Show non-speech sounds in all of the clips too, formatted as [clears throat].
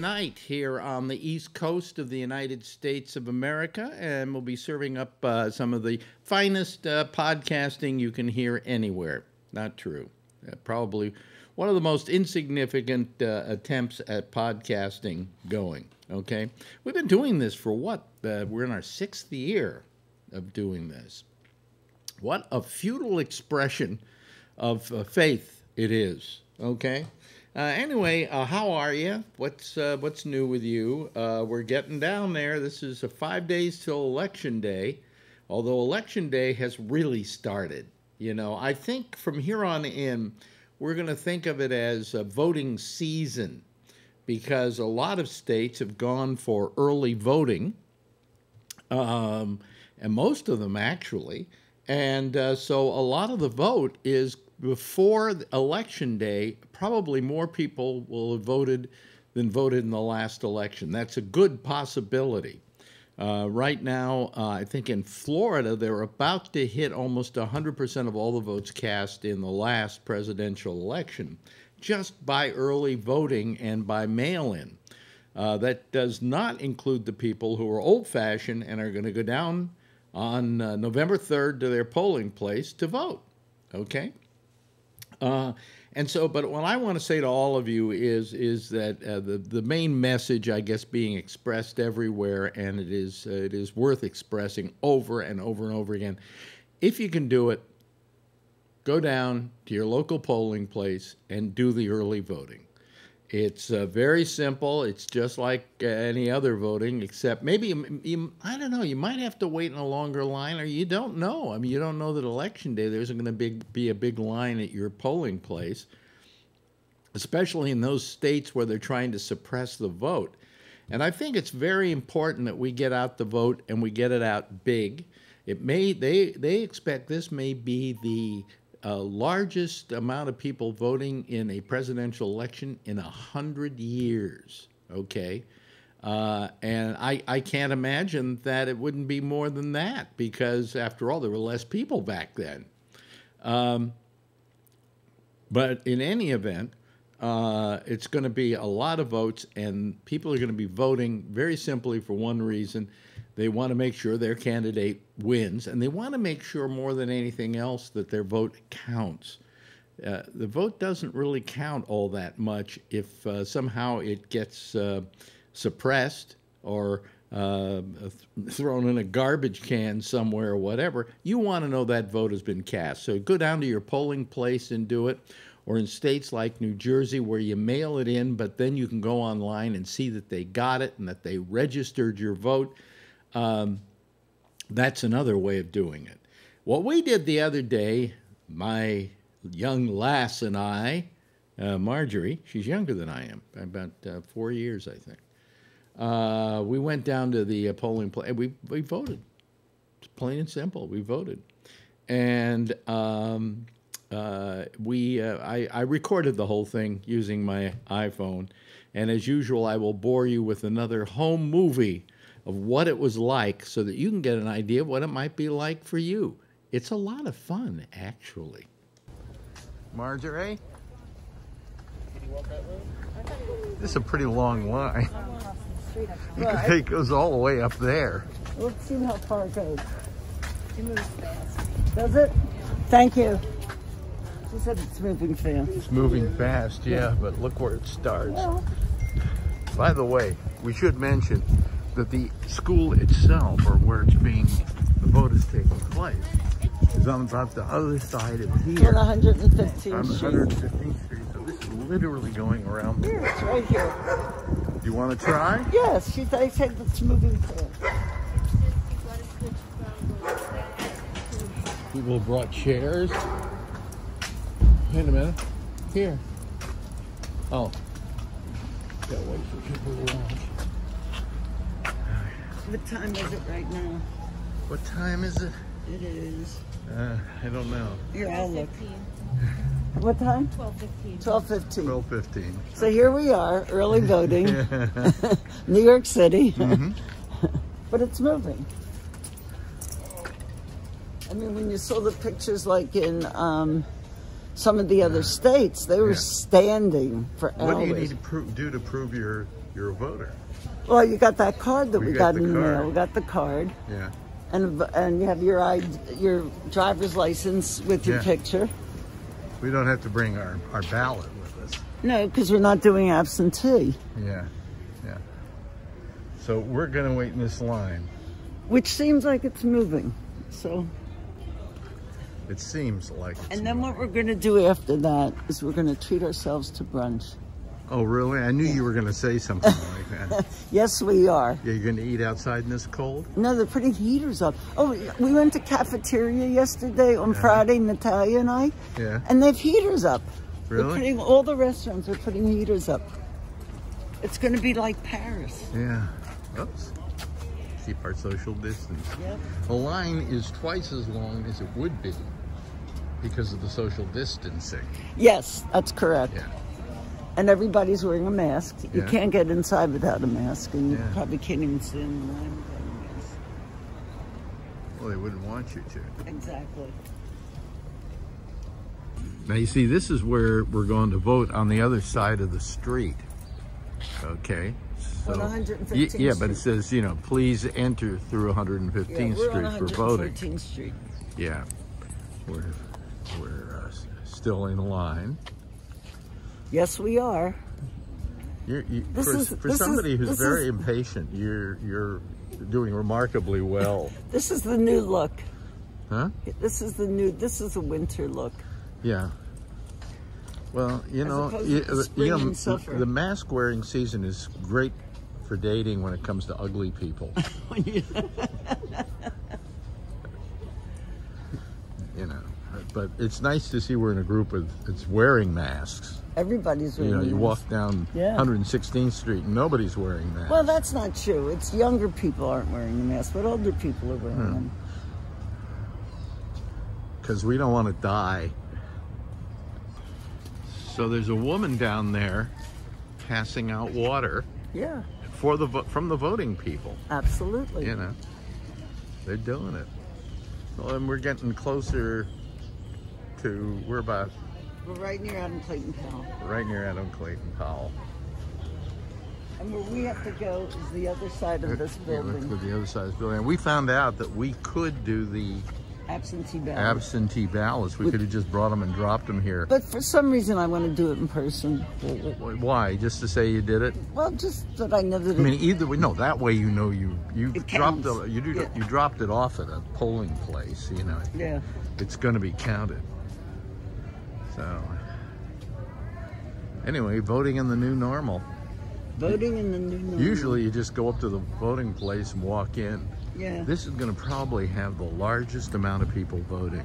Tonight here on the East Coast of the United States of America, and we'll be serving up uh, some of the finest uh, podcasting you can hear anywhere. Not true. Uh, probably one of the most insignificant uh, attempts at podcasting going. Okay, we've been doing this for what? Uh, we're in our sixth year of doing this. What a futile expression of uh, faith it is. Okay. Uh, anyway, uh, how are you? What's uh, what's new with you? Uh, we're getting down there. This is five days till election day, although election day has really started. You know, I think from here on in, we're going to think of it as a voting season because a lot of states have gone for early voting, um, and most of them actually. And uh, so a lot of the vote is before election day. Probably more people will have voted than voted in the last election. That's a good possibility. Uh, right now, uh, I think in Florida, they're about to hit almost 100% of all the votes cast in the last presidential election just by early voting and by mail in. Uh, that does not include the people who are old fashioned and are going to go down on uh, November 3rd to their polling place to vote. Okay? Uh, and so, but what I want to say to all of you is is that uh, the the main message, I guess, being expressed everywhere, and it is uh, it is worth expressing over and over and over again. If you can do it, go down to your local polling place and do the early voting. It's uh, very simple. It's just like uh, any other voting, except maybe you, you, I don't know. You might have to wait in a longer line, or you don't know. I mean, you don't know that election day there isn't going to be, be a big line at your polling place, especially in those states where they're trying to suppress the vote. And I think it's very important that we get out the vote and we get it out big. It may they they expect this may be the uh, largest amount of people voting in a presidential election in a hundred years. Okay, uh, and I I can't imagine that it wouldn't be more than that because after all there were less people back then. Um, but in any event, uh, it's going to be a lot of votes, and people are going to be voting very simply for one reason. They want to make sure their candidate wins, and they want to make sure more than anything else that their vote counts. Uh, the vote doesn't really count all that much if uh, somehow it gets uh, suppressed or uh, th- thrown in a garbage can somewhere or whatever. You want to know that vote has been cast. So go down to your polling place and do it. Or in states like New Jersey, where you mail it in, but then you can go online and see that they got it and that they registered your vote. Um, that's another way of doing it. What we did the other day, my young lass and I, uh, Marjorie, she's younger than I am, about uh, four years, I think. Uh, we went down to the uh, polling place. We we voted. It's plain and simple. We voted, and um, uh, we uh, I, I recorded the whole thing using my iPhone, and as usual, I will bore you with another home movie of what it was like, so that you can get an idea of what it might be like for you. It's a lot of fun, actually. Marjorie, this is a pretty long line. You can take goes all the way up there. Let's see how far it goes. It moves fast. Does it? Thank you. She said it's moving fast. It's moving fast, yeah, but look where it starts. Well, By the way, we should mention that the school itself, or where it's being, the vote is taking place, is on about the other side of on here. 115th On 115th Street. So this is literally going around. Here, it's right here. Do you want to try? Yes, she they said it's moving fast. People have brought chairs. Wait a minute. Here. Oh. Gotta wait for people to watch. What time is it right now? What time is it? It is. Uh, I don't know. Here, I'll look. What time? 12:15. 12.15. 12:15. So here we are, early voting, [laughs] [laughs] New York City. Mm-hmm. [laughs] but it's moving. I mean, when you saw the pictures like in um, some of the other states, they were Yeah. standing for What do you need to prove, do to prove you're you're a voter? Well, you got that card that We we, got got, in the mail. We got the card, Yeah. and and you have your ID, your driver's license with your Yeah. picture. We don't have to bring our, our ballot with us. No, because we're not doing absentee, Yeah. Yeah. So we're gonna wait in this line. which seems like it's moving. So, It seems like it's and then what we're going to do after that is we're going to treat ourselves to brunch. Oh really? I knew you were gonna say something [laughs] like that. Yes, we are. Yeah, you're gonna eat outside in this cold? No, they're putting heaters up. Oh, we went to cafeteria yesterday on Friday, Natalia and I, Yeah. and they've heaters up. Really? They're putting all the restaurants are putting heaters up. It's going to be like Paris. Yeah. Oops. Keep our social distance. Yep. The line is twice as long as it would be because of the social distancing. Yes, that's correct. Yeah. And everybody's wearing a mask. You Yeah. can't get inside without a mask, and you Yeah. probably can't even sit in the line without a mask. Well, they wouldn't want you to. Exactly. Now you see, this is where we're going to vote on the other side of the street. Okay. On 115th Ye- yeah, but it says, you know, please enter through 115th Yeah, Street for voting. 115th Street. Yeah, we're we're uh, still in line. Yes, we are. You're, you, This for is- for this is- somebody who's very is- impatient, you're you're doing remarkably well, [laughs] This is the new look. huh? This is the new. This is the winter look. Yeah. Well, you As know, you, the you know, the mask wearing season is great for dating when it comes to ugly people. [laughs] you know, but it's nice to see we're in a group of it's wearing masks. Everybody's You wearing. know, you masks. walk down Yeah. 116th Street and nobody's wearing masks. Well, that's not true. It's younger people aren't wearing the mask, but older people are wearing Hmm. them. because we don't want to die. So there's a woman down there passing out water Yeah, for the from the voting people. absolutely. You know, they're doing it. Well, and we're getting closer to we're about We're right near Adam Clayton Powell. right near Adam Clayton Powell. And where we have to go is the other side of this Yeah, building. to the other side of the building. And we found out that we could do the Absentee ballot. absentee ballots. We With- could have just brought them and dropped them here. But for some reason, I want to do it in person. Wh- wh- Why? Just to say you did it? Well, just that I know that I mean, it, either way, no. That way, you know, you you dropped it. You do, Yeah. you dropped it off at a polling place. You know, yeah. it's going to be counted. So, anyway, voting in the new normal. Voting in the new normal. Usually, you just go up to the voting place and walk in. Yeah. This is going to probably have the largest amount of people voting.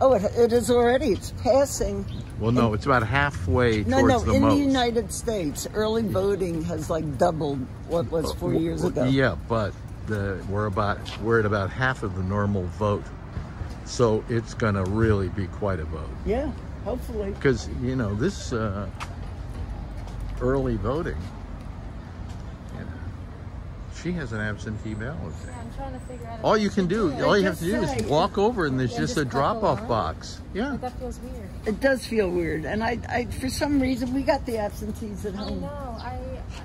Oh, it, it is already. It's passing. Well, no, it's about halfway No, towards no. the In most. the United States, early voting has like doubled what was four uh, years ago. Yeah, but the, we're about we're at about half of the normal vote, so it's going to really be quite a vote. Yeah. Hopefully. Because you know this uh, early voting, you know, she has an absentee ballot. Trying to figure out. All you can do, it. all you have just to do is walk over, and there's Yeah, just just a drop-off box. Yeah. But that feels weird. It does feel weird, and I, I, for some reason, we got the absentees at I home. know. I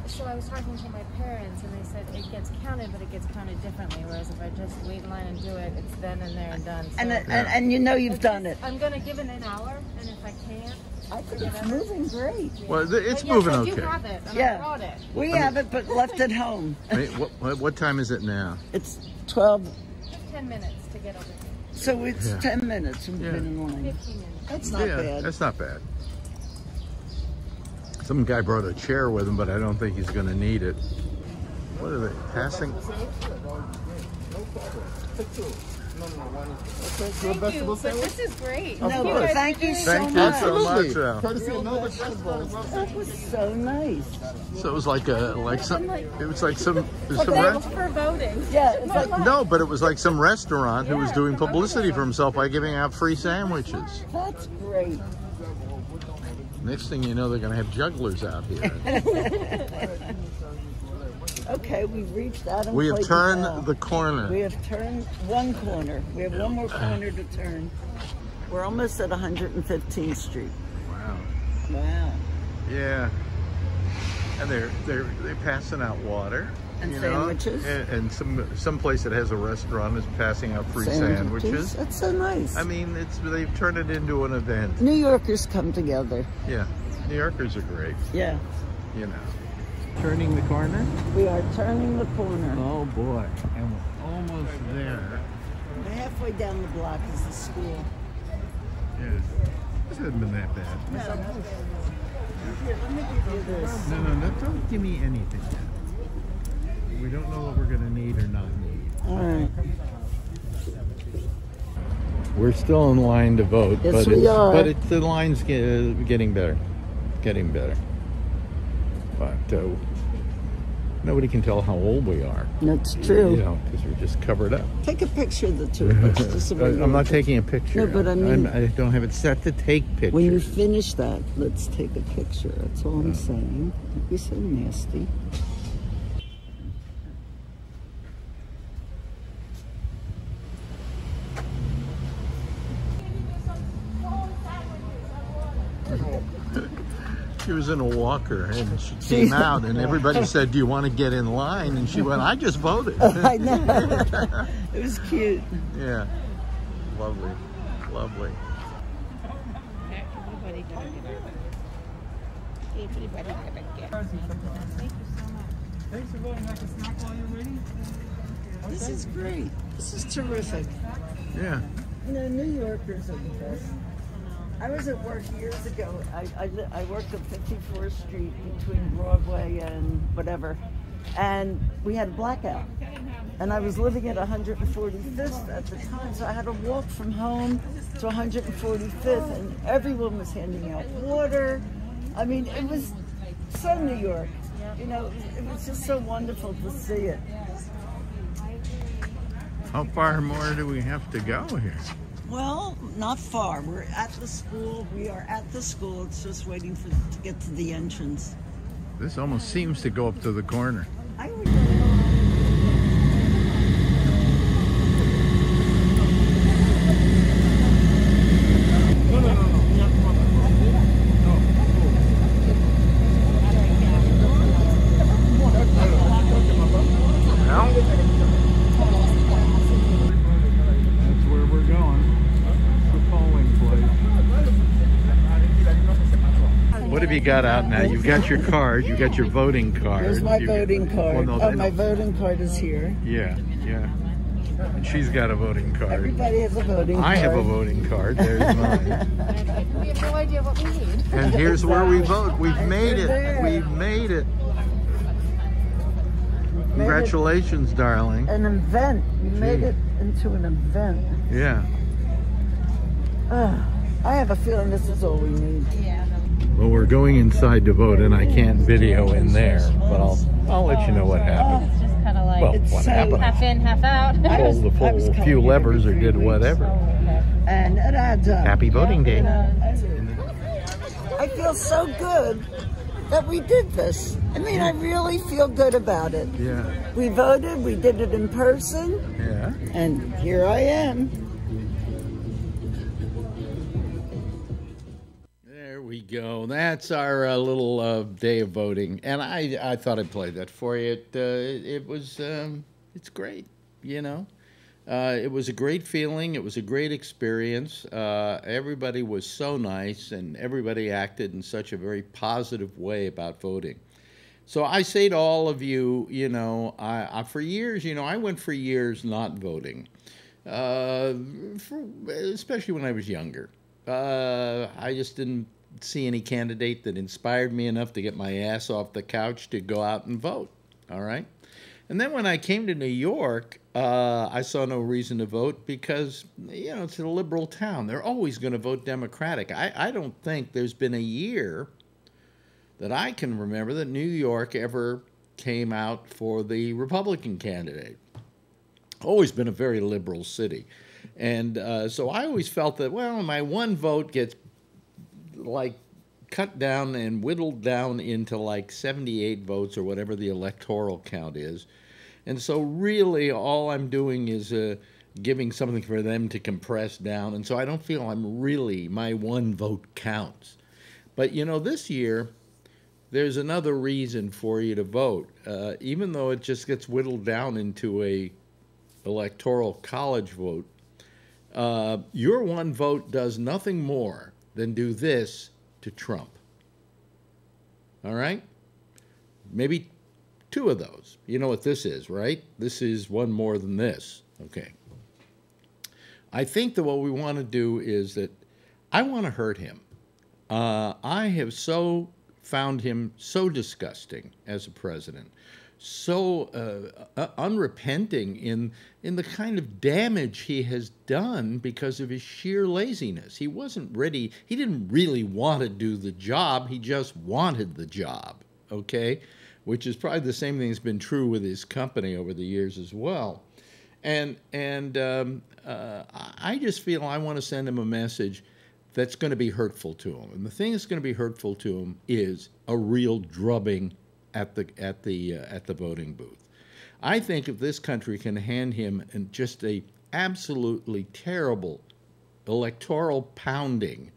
so I was talking to my parents, and they said it gets counted, but it gets counted differently. Whereas if I just wait in line and do it, it's then and there and done. So And, and and you know you've it's done it. I'm gonna give it an hour, and if I can't, I think it's moving great. Well, it's but yes, moving I okay. have it. Yeah. It. We have it, but left at home. I mean, what, what, what time is it now? It's twelve, Just ten minutes to get over here. so it's Yeah. ten minutes we've Yeah. been in line. Fifteen minutes. That's not yeah, bad. that's not bad. Some guy brought a chair with him, but I don't think he's going to need it. What are they passing? Thank you, but this is great. No, course. but thank you so Thank you much. so much. Absolutely. Al. Courtesy of Melvin's Restaurant. That was so nice. So it was like a like some. It was like some. Was some Thanks re- for voting. Yeah, like no, but it was like some restaurant who was doing publicity for himself by giving out free sandwiches. that's great. Next thing you know, they're going to have jugglers out here. [laughs] Okay, we've reached Adam We have turned now. the corner. We have turned one corner. We have one more corner to turn. We're almost at 115th Street. Wow. Wow. Yeah. And they're they're they're passing out water. And you know, sandwiches. and, and some some place that has a restaurant is passing out free sandwiches. That's so nice. I mean, it's they've turned it into an event. New Yorkers come together. Yeah. New Yorkers are great, Yeah. you know. Turning the corner. We are turning the corner. Oh boy, and we're almost there. Halfway down the block is the school. Yeah. This hasn't been that bad. Here, let me give you this. No, no, no, don't give me anything yet. We don't know what we're gonna need or not need. All right. We're still in line to vote, Yes, but it's, but it, the line's get, getting better, getting better. Uh, nobody can tell how old we are, That's true. you know, because we're just covered up. Take a picture of the two of us. so [laughs] I'm not taking a picture. No, but I I'm- mean- I don't have it set to take pictures. When you finish that, let's take a picture. That's all I'm saying. Don't be so nasty. She was in a walker and she [laughs] came out and everybody said, "Do you want to get in line?" And she went, "I just voted." [laughs] I know. [laughs] it was cute. yeah, lovely, lovely. Everybody gotta get it. Everybody gotta get it. Thank you so much. Thanks for voting like a snack while you're waiting. This is great. This is terrific. Yeah. You know, New Yorkers are the best. I was at work years ago. I, I, I worked on 54th Street between Broadway and whatever. And we had a blackout. And I was living at 145th at the time, so I had to walk from home to 145th, and everyone was handing out water. I mean, it was so New York. You know, it was just so wonderful to see it. How far more do we have to go here? Well, not far. We're at the school. We are at the school. It's just waiting for to get to the entrance. This almost seems to go up to the corner. I would That's where we're going. The polling place. What have you got out now? You've got your card. You've got your voting card. There's my You- voting card. Well, no, oh, my voting card is here. Yeah, yeah. And she's got a voting card. Everybody has a voting card. I have a voting card. [laughs] There's mine. We have no idea what we need. And here's where we vote. We've made it. We've made it. Congratulations, darling. An event. You made it into an event. Yeah. Ugh. I have a feeling this is all we need. Yeah. Well, we're going inside to vote, and I can't video in there, but I'll I'll let you know what oh, happened. It's just kind of like Well, It's what so- happened? half in, half out. I was- Pulled the I was full coming few levers or every did weeks. whatever. Oh, and it adds up. Happy voting day. I feel so good that we did this. I mean, I really feel good about it. Yeah. We voted, we did it in person, Yeah. and here I am. We go. That's our uh, little uh, day of voting, and I I thought I'd play that for you. It uh, it, was um, it's great, you know. Uh, it was a great feeling. It was a great experience. Uh, everybody was so nice, and everybody acted in such a very positive way about voting. So I say to all of you, you know, I, I for years, you know, I went for years not voting, uh, for, especially when I was younger. Uh, I just didn't see any candidate that inspired me enough to get my ass off the couch to go out and vote. All right. And then when I came to New York, uh, I saw no reason to vote because, you know, it's a liberal town. They're always going to vote Democratic. I, I don't think there's been a year that I can remember that New York ever came out for the Republican candidate. Always been a very liberal city. And uh, so I always felt that, well, my one vote gets like cut down and whittled down into like 78 votes or whatever the electoral count is. And so, really, all I'm doing is uh, giving something for them to compress down. And so, I don't feel I'm really, my one vote counts. But you know, this year, there's another reason for you to vote. Uh, even though it just gets whittled down into a electoral college vote, uh, your one vote does nothing more than do this to Trump. All right? Maybe two of those. You know what this is, right? This is one more than this. Okay. I think that what we want to do is that I want to hurt him. Uh, I have so found him so disgusting as a president, so uh, uh, unrepenting in in the kind of damage he has done because of his sheer laziness. He wasn't ready. He didn't really want to do the job. He just wanted the job. Okay which is probably the same thing that's been true with his company over the years as well. And and um, uh, I just feel I want to send him a message that's going to be hurtful to him. And the thing that's going to be hurtful to him is a real drubbing at the at the uh, at the voting booth. I think if this country can hand him just a absolutely terrible electoral pounding,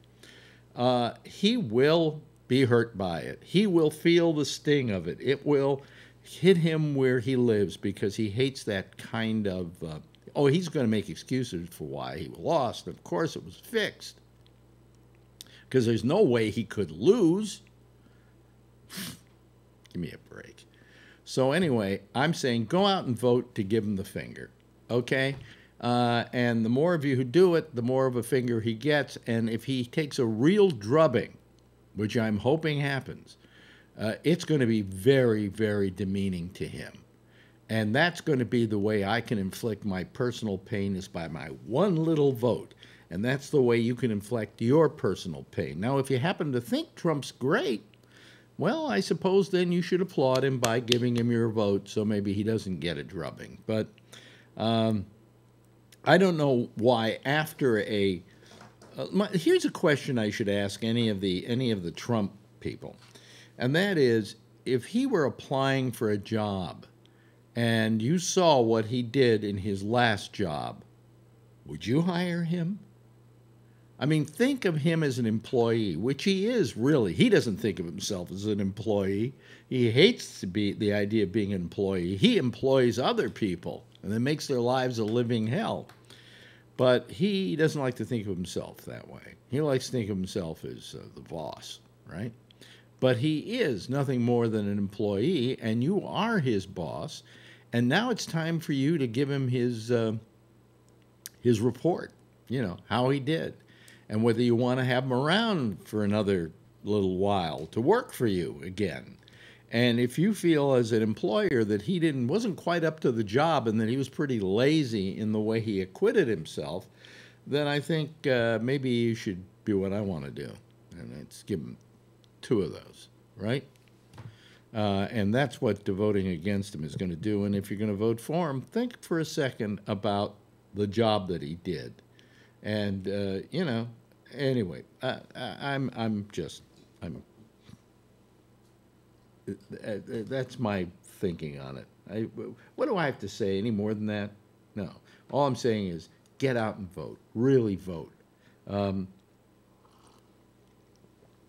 uh, he will be hurt by it. He will feel the sting of it. It will hit him where he lives because he hates that kind of. Uh, oh, he's going to make excuses for why he lost. Of course, it was fixed because there's no way he could lose. Give me a break. So, anyway, I'm saying go out and vote to give him the finger. Okay? Uh, and the more of you who do it, the more of a finger he gets. And if he takes a real drubbing, which I'm hoping happens, uh, it's going to be very, very demeaning to him. And that's going to be the way I can inflict my personal pain is by my one little vote. And that's the way you can inflict your personal pain. Now, if you happen to think Trump's great, well, I suppose then you should applaud him by giving him your vote so maybe he doesn't get a drubbing. But um, I don't know why after a uh, my, here's a question I should ask any of the any of the Trump people, and that is, if he were applying for a job, and you saw what he did in his last job, would you hire him? I mean, think of him as an employee, which he is really. He doesn't think of himself as an employee. He hates to be the idea of being an employee. He employs other people, and it makes their lives a living hell. But he doesn't like to think of himself that way. He likes to think of himself as uh, the boss, right? But he is nothing more than an employee, and you are his boss. And now it's time for you to give him his uh, his report. You know how he did, and whether you want to have him around for another little while to work for you again. And if you feel as an employer that he didn't wasn't quite up to the job and that he was pretty lazy in the way he acquitted himself, then I think uh, maybe you should do what I want to do, and it's give him two of those, right? Uh, and that's what voting against him is going to do. And if you're going to vote for him, think for a second about the job that he did. And uh, you know, anyway, I, I'm I'm just I'm uh, uh, that's my thinking on it. I, what do I have to say any more than that? No. All I'm saying is get out and vote. Really vote. Um,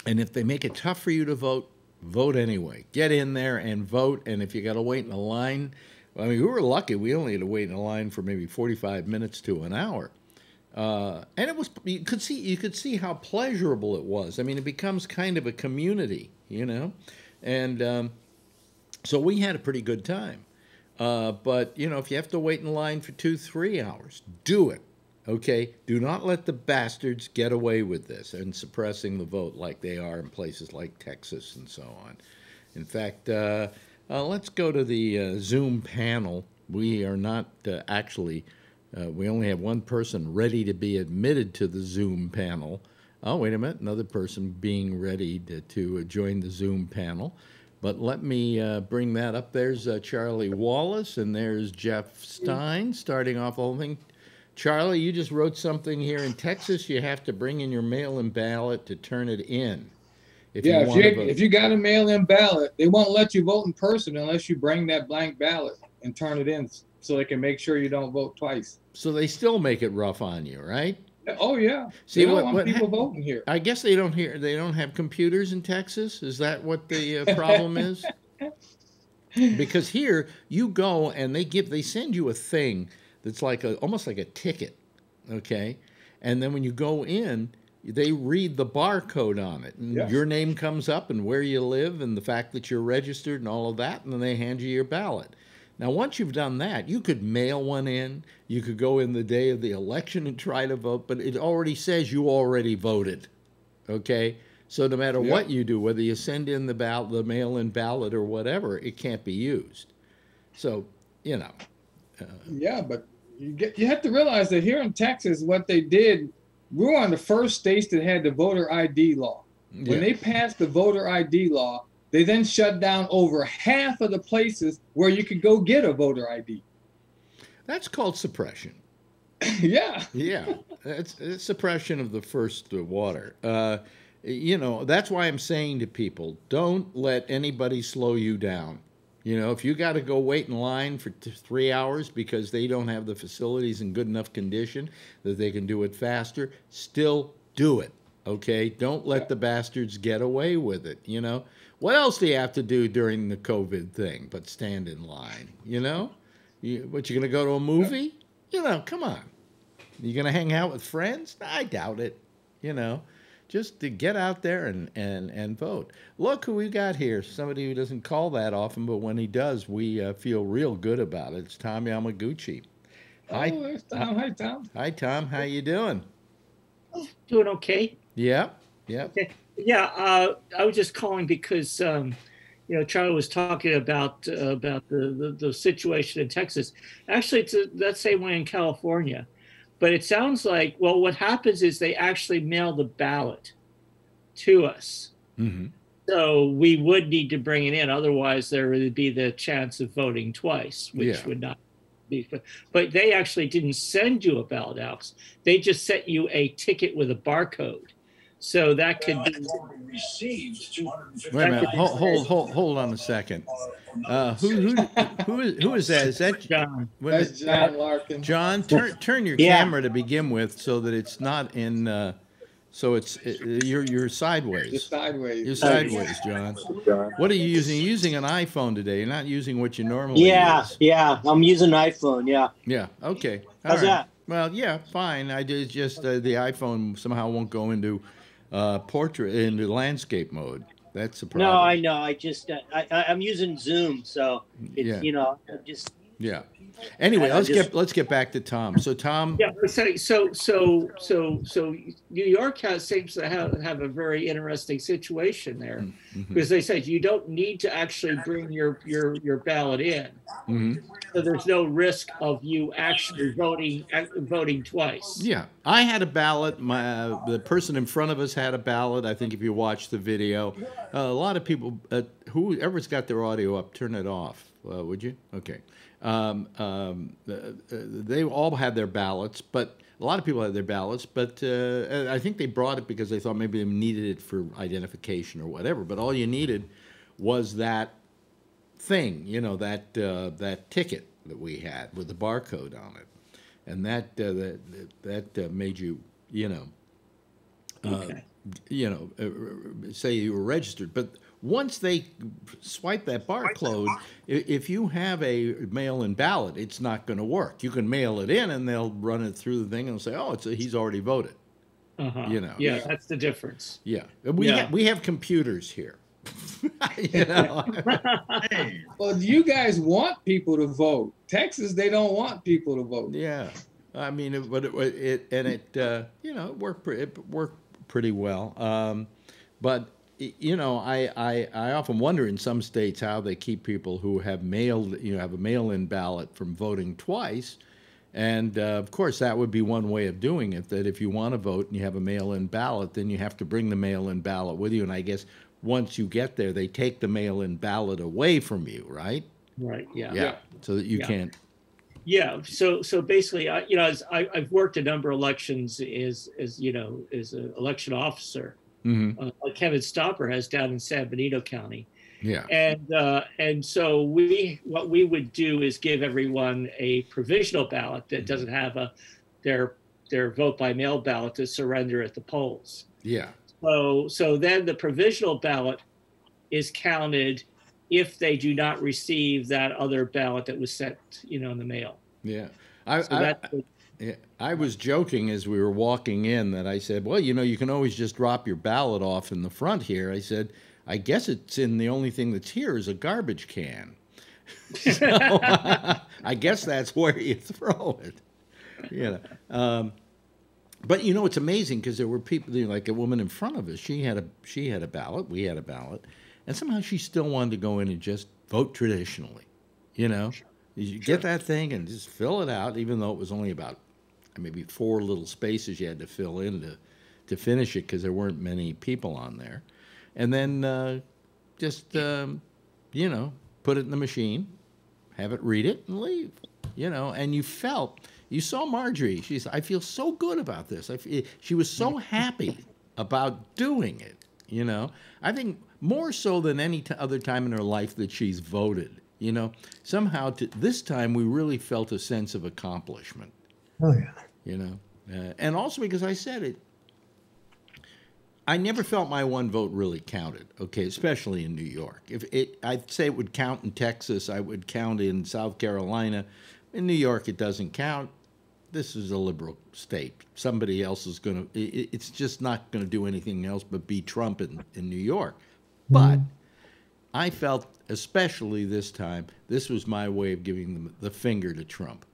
and if they make it tough for you to vote, vote anyway. Get in there and vote. And if you got to wait in a line, I mean, we were lucky. We only had to wait in a line for maybe 45 minutes to an hour. Uh, and it was you could see you could see how pleasurable it was. I mean, it becomes kind of a community, you know. And um, so we had a pretty good time. Uh, but, you know, if you have to wait in line for two, three hours, do it. Okay? Do not let the bastards get away with this and suppressing the vote like they are in places like Texas and so on. In fact, uh, Uh, let's go to the uh, Zoom panel. We are not uh, actually, uh, we only have one person ready to be admitted to the Zoom panel. Oh, wait a minute, another person being ready to, to uh, join the Zoom panel. But let me uh, bring that up. There's uh, Charlie Wallace and there's Jeff Stein starting off the whole thing. Charlie, you just wrote something here in Texas. You have to bring in your mail-in ballot to turn it in. If yeah, you if you if you got a mail-in ballot, they won't let you vote in person unless you bring that blank ballot and turn it in, so they can make sure you don't vote twice. So they still make it rough on you, right? Oh yeah. See what, what people [laughs] voting here. I guess they don't hear. They don't have computers in Texas. Is that what the uh, problem is? [laughs] because here you go and they give they send you a thing that's like a almost like a ticket, okay, and then when you go in they read the barcode on it and yes. your name comes up and where you live and the fact that you're registered and all of that and then they hand you your ballot now once you've done that you could mail one in you could go in the day of the election and try to vote but it already says you already voted okay so no matter yep. what you do whether you send in the ballot the mail-in ballot or whatever it can't be used so you know uh, yeah but you get you have to realize that here in texas what they did we were one of the first states that had the voter ID law. When yeah. they passed the voter ID law, they then shut down over half of the places where you could go get a voter ID. That's called suppression. [coughs] yeah. yeah. It's, it's, suppression of the first water. Uh, you know, that's why I'm saying to people don't let anybody slow you down. You know, if you got to go wait in line for three hours because they don't have the facilities in good enough condition that they can do it faster, still do it. Okay? Don't let the bastards get away with it. You know? What else do you have to do during the COVID thing but stand in line? You know? You, what, you going to go to a movie? You know, come on. You going to hang out with friends? I doubt it. You know? just to get out there and, and, and vote. Look who we got here. Somebody who doesn't call that often, but when he does, we uh, feel real good about it. It's Tom Yamaguchi. Hi, oh, Tom. Hi, Tom. Hi, Tom. How you doing? Doing okay. Yeah. Yeah. Okay. Yeah. Uh, I was just calling because, um, you know, Charlie was talking about uh, about the, the, the situation in Texas. Actually, it's a, that same way in California. But it sounds like, well, what happens is they actually mail the ballot to us. Mm-hmm. So we would need to bring it in. Otherwise, there would be the chance of voting twice, which yeah. would not be. But they actually didn't send you a ballot out. They just sent you a ticket with a barcode. So that could be. Received Wait a minute. Hold, hold, hold, hold on a second. Uh, who, who, who, is, who is that? Is that John? That's John Larkin. John, turn, turn your yeah. camera to begin with so that it's not in. Uh, so it's it, you're you're sideways. You're sideways. You're sideways, John. What are you using? You're using an iPhone today. You're not using what you normally yeah, use. Yeah, I'm using an iPhone. Yeah. Yeah. Okay. All How's right. that? Well, yeah, fine. I did just uh, the iPhone somehow won't go into uh, portrait in the landscape mode. That's the problem. No, I know. I just uh, I, I'm using Zoom, so it's yeah. you know just yeah. Anyway, let's just, get let's get back to Tom. So Tom. Yeah. So so so so so New York has seems to have have a very interesting situation there mm-hmm. because they said you don't need to actually bring your your your ballot in, mm-hmm. So there's no risk of you actually voting voting twice. Yeah, I had a ballot. My uh, the person in front of us had a ballot. I think if you watch the video, uh, a lot of people. Uh, whoever's got their audio up, turn it off. Uh, would you? Okay. Um, um, they all had their ballots, but a lot of people had their ballots. But uh, I think they brought it because they thought maybe they needed it for identification or whatever. But all you needed was that thing, you know, that uh, that ticket that we had with the barcode on it, and that uh, that that uh, made you, you know, uh, okay. you know, uh, say you were registered. But once they swipe that barcode, if you have a mail-in ballot, it's not going to work. You can mail it in, and they'll run it through the thing and say, "Oh, it's a, he's already voted." Uh-huh. You know. Yeah, that's the difference. Yeah, we yeah. Ha- we have computers here. [laughs] you know. [laughs] well, you guys want people to vote. Texas, they don't want people to vote. Yeah, I mean, it, but it, it and it uh, you know it worked it worked pretty well. Um, but you know, I, I, I often wonder in some states how they keep people who have mailed, you know, have a mail-in ballot from voting twice. And uh, of course, that would be one way of doing it. That if you want to vote and you have a mail-in ballot, then you have to bring the mail-in ballot with you. And I guess once you get there, they take the mail-in ballot away from you, right? Right. Yeah. Yeah. So that you Yeah. can't. Yeah. So so basically, I, you know, as I, I've worked a number of elections as as you know as an election officer. Mhm. Uh, like Kevin Stopper has down in San Benito County. Yeah. And uh, and so we what we would do is give everyone a provisional ballot that doesn't have a their their vote by mail ballot to surrender at the polls. Yeah. So so then the provisional ballot is counted if they do not receive that other ballot that was sent, you know, in the mail. Yeah. I, So I, Yeah, I was joking as we were walking in that I said, "Well, you know, you can always just drop your ballot off in the front here." I said, "I guess it's in the only thing that's here is a garbage can." [laughs] so, [laughs] I guess that's where you throw it. You know, um, but you know, it's amazing because there were people, you know, like a woman in front of us. She had a she had a ballot, we had a ballot, and somehow she still wanted to go in and just vote traditionally. You know, you get that thing and just fill it out, even though it was only about maybe four little spaces you had to fill in to, to finish it because there weren't many people on there. And then uh, just, um, you know, put it in the machine, have it read it, and leave. You know, and you felt, you saw Marjorie. She's, I feel so good about this. I she was so [laughs] happy about doing it. You know, I think more so than any t- other time in her life that she's voted. You know, somehow to, this time we really felt a sense of accomplishment Oh yeah. you know uh, and also because i said it i never felt my one vote really counted okay especially in new york if it i'd say it would count in texas i would count in south carolina in new york it doesn't count. This is a liberal state. Somebody else is going to it's just not going to do anything else but be trump in, in new york. But i felt especially this time this was my way of giving them the finger to trump.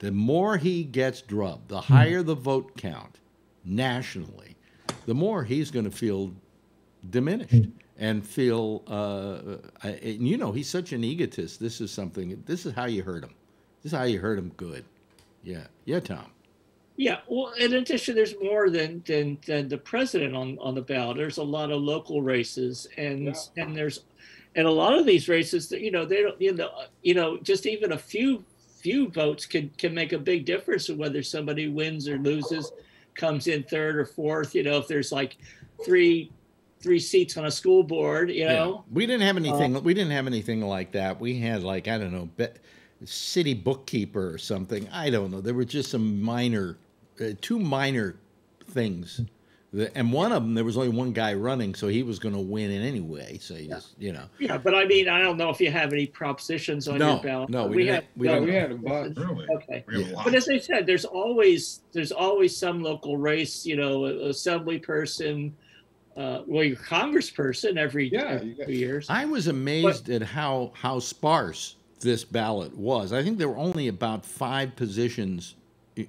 The more he gets drubbed, the higher the vote count nationally, the more he's going to feel diminished and feel, uh, and you know, he's such an egotist. This is something, this is how you hurt him. This is how you hurt him good. Yeah. Yeah, Tom. Yeah, well, in addition, there's more than than than the president on on the ballot. There's a lot of local races, and and there's, and a lot of these races that you know they don't you know you know just even a few few votes can can make a big difference in whether somebody wins or loses, comes in third or fourth. You know, if there's like three three seats on a school board, you know. We didn't have anything. Uh, we didn't have anything like that. We had like I don't know, be, city bookkeeper or something. I don't know. There were just some minor, uh, two minor things, and one of them there was only one guy running, so he was going to win in anyway. So you just you know. Yeah, but I mean, I don't know if you have any propositions on No, your ballot. no, we we didn't- have. we no we had a bunch. propositions. Okay. We had a lot. But as I said, there's always there's always some local race. You know, assembly person, uh, well, your congressperson every, every two years. I was amazed at how how sparse this ballot was. I think there were only about five positions,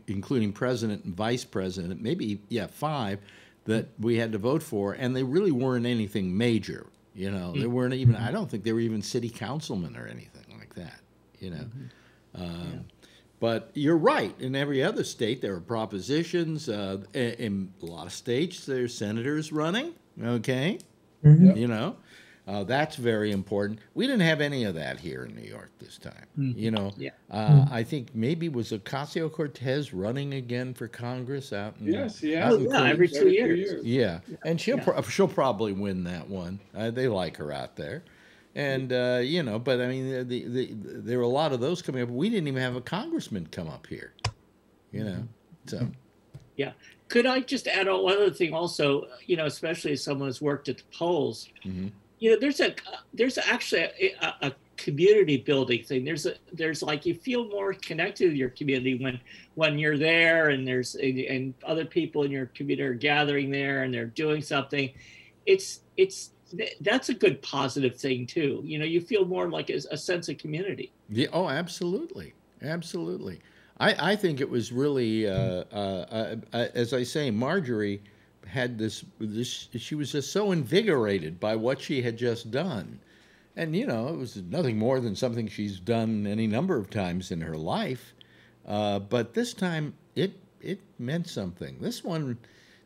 including president and vice president, maybe yeah five, that we had to vote for, and they really weren't anything major. You know, they weren't even. I don't think they were even city councilmen or anything like that. You know. Um, But you're right. In every other state, there are propositions. Uh, in, in a lot of states, there's senators running. Okay, you know, uh, that's very important. We didn't have any of that here in New York this time. You know, Yeah. uh, I think maybe was Ocasio Cortez running again for Congress out in Yes, he out has. in Yeah, every two years. years. Yeah, and she'll Yeah. pro- she'll probably win that one. Uh, they like her out there, and uh, you know. But I mean, the, the, the, there were a lot of those coming up. We didn't even have a congressman come up here. You know, so Yeah. Could I just add one other thing also, you know, especially as someone who's worked at the polls, mhm. You know, there's a there's actually a, a, community building thing. There's a there's like you feel more connected to your community when when you're there and there's and, and other people in your community are gathering there and they're doing something. It's it's that's a good positive thing too. You know, you feel more like a, a sense of community. Yeah. Oh, absolutely, absolutely. I, I think it was really, uh, uh, uh, uh, as I say, Marjorie had this, this. She was just so invigorated by what she had just done, and you know, it was nothing more than something she's done any number of times in her life. Uh, but this time, it it meant something. This one,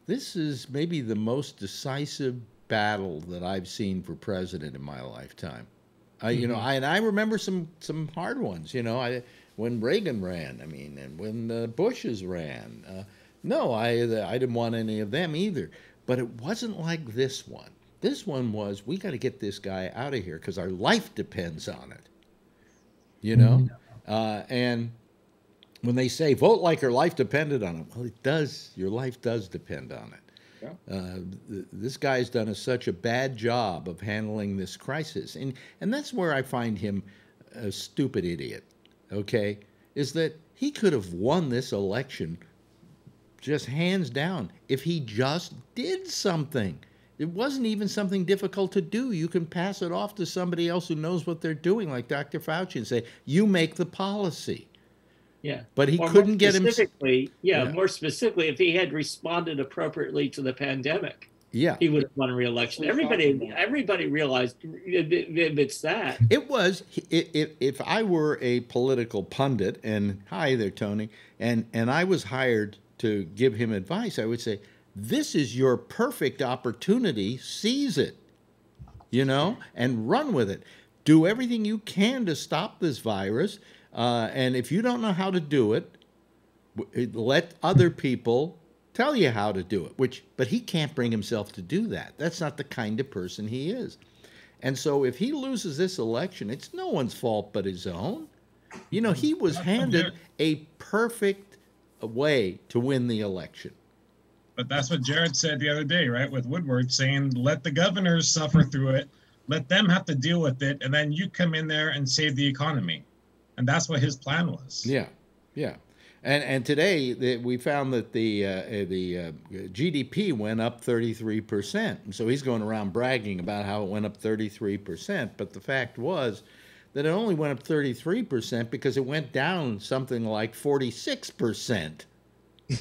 this is maybe the most decisive battle that I've seen for president in my lifetime. I, you know, I, and I remember some some hard ones. You know, I when Reagan ran, I mean, and when the Bushes ran. Uh, no, I I didn't want any of them either. But it wasn't like this one. This one was we got to get this guy out of here because our life depends on it. You know, uh, and when they say vote like your life depended on it, well, it does. Your life does depend on it. Yeah. Uh, th- this guy's done a, such a bad job of handling this crisis, and and that's where I find him a stupid idiot. Okay, is that he could have won this election just hands down if he just did something. It wasn't even something difficult to do. You can pass it off to somebody else who knows what they're doing, like Dr. Fauci, and say, "You make the policy." Yeah. But he Or couldn't get him. specifically. Yeah, Yeah. more specifically, if he had responded appropriately to the pandemic, Yeah. he would have won re-election. Everybody, everybody realized it's that. It was if if I were a political pundit and hi there Tony and and I was hired to give him advice, I would say this is your perfect opportunity. Seize it, you know, and run with it. Do everything you can to stop this virus. Uh, and if you don't know how to do it, let other people tell you how to do it. Which, but he can't bring himself to do that. That's not the kind of person he is. And so if he loses this election, it's no one's fault but his own. You know, he was handed a perfect way to win the election. But that's what Jared said the other day, right? With Woodward saying, let the governors suffer through it, let them have to deal with it, and then you come in there and save the economy. And that's what his plan was. Yeah, yeah. And and today the, we found that the uh, uh, the uh, GDP went up 33 percent. So he's going around bragging about how it went up 33 percent. But the fact was that it only went up 33 percent because it went down something like 46 percent.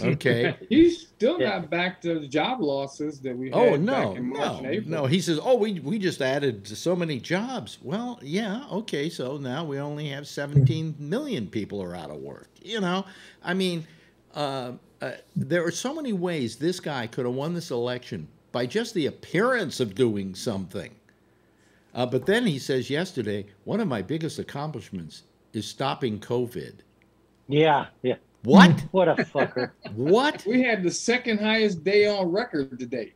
Okay. [laughs] He's still not back to the job losses that we had Oh no, back in March no, and April. no. He says, "Oh, we we just added so many jobs." Well, yeah, okay. So now we only have 17 million people are out of work. You know, I mean, uh, uh, there are so many ways this guy could have won this election by just the appearance of doing something. Uh, but then he says yesterday, one of my biggest accomplishments is stopping COVID. Yeah, yeah. What? [laughs] What a fucker. What? We had the second highest day on record today.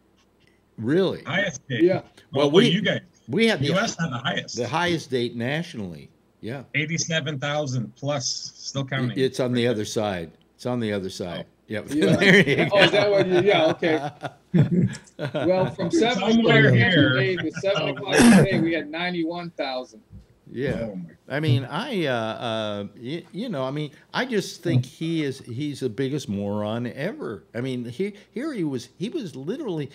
Really? Highest day. Yeah. Well, Well, we you guys, we had the U.S. had the highest. the highest date nationally. Yeah. 87,000 plus, still counting. It's on the other side. It's on the other side. Yep. Yeah. [laughs] there you Oh, is that what you- yeah, okay. [laughs] Well, from seven o'clock Somewhere here. to seven o'clock today, we had ninety-one thousand. Yeah. Oh, I mean, I, uh, uh, y- you know, I mean, I just think he is, he's the biggest moron ever. I mean, he, here he was, he was literally,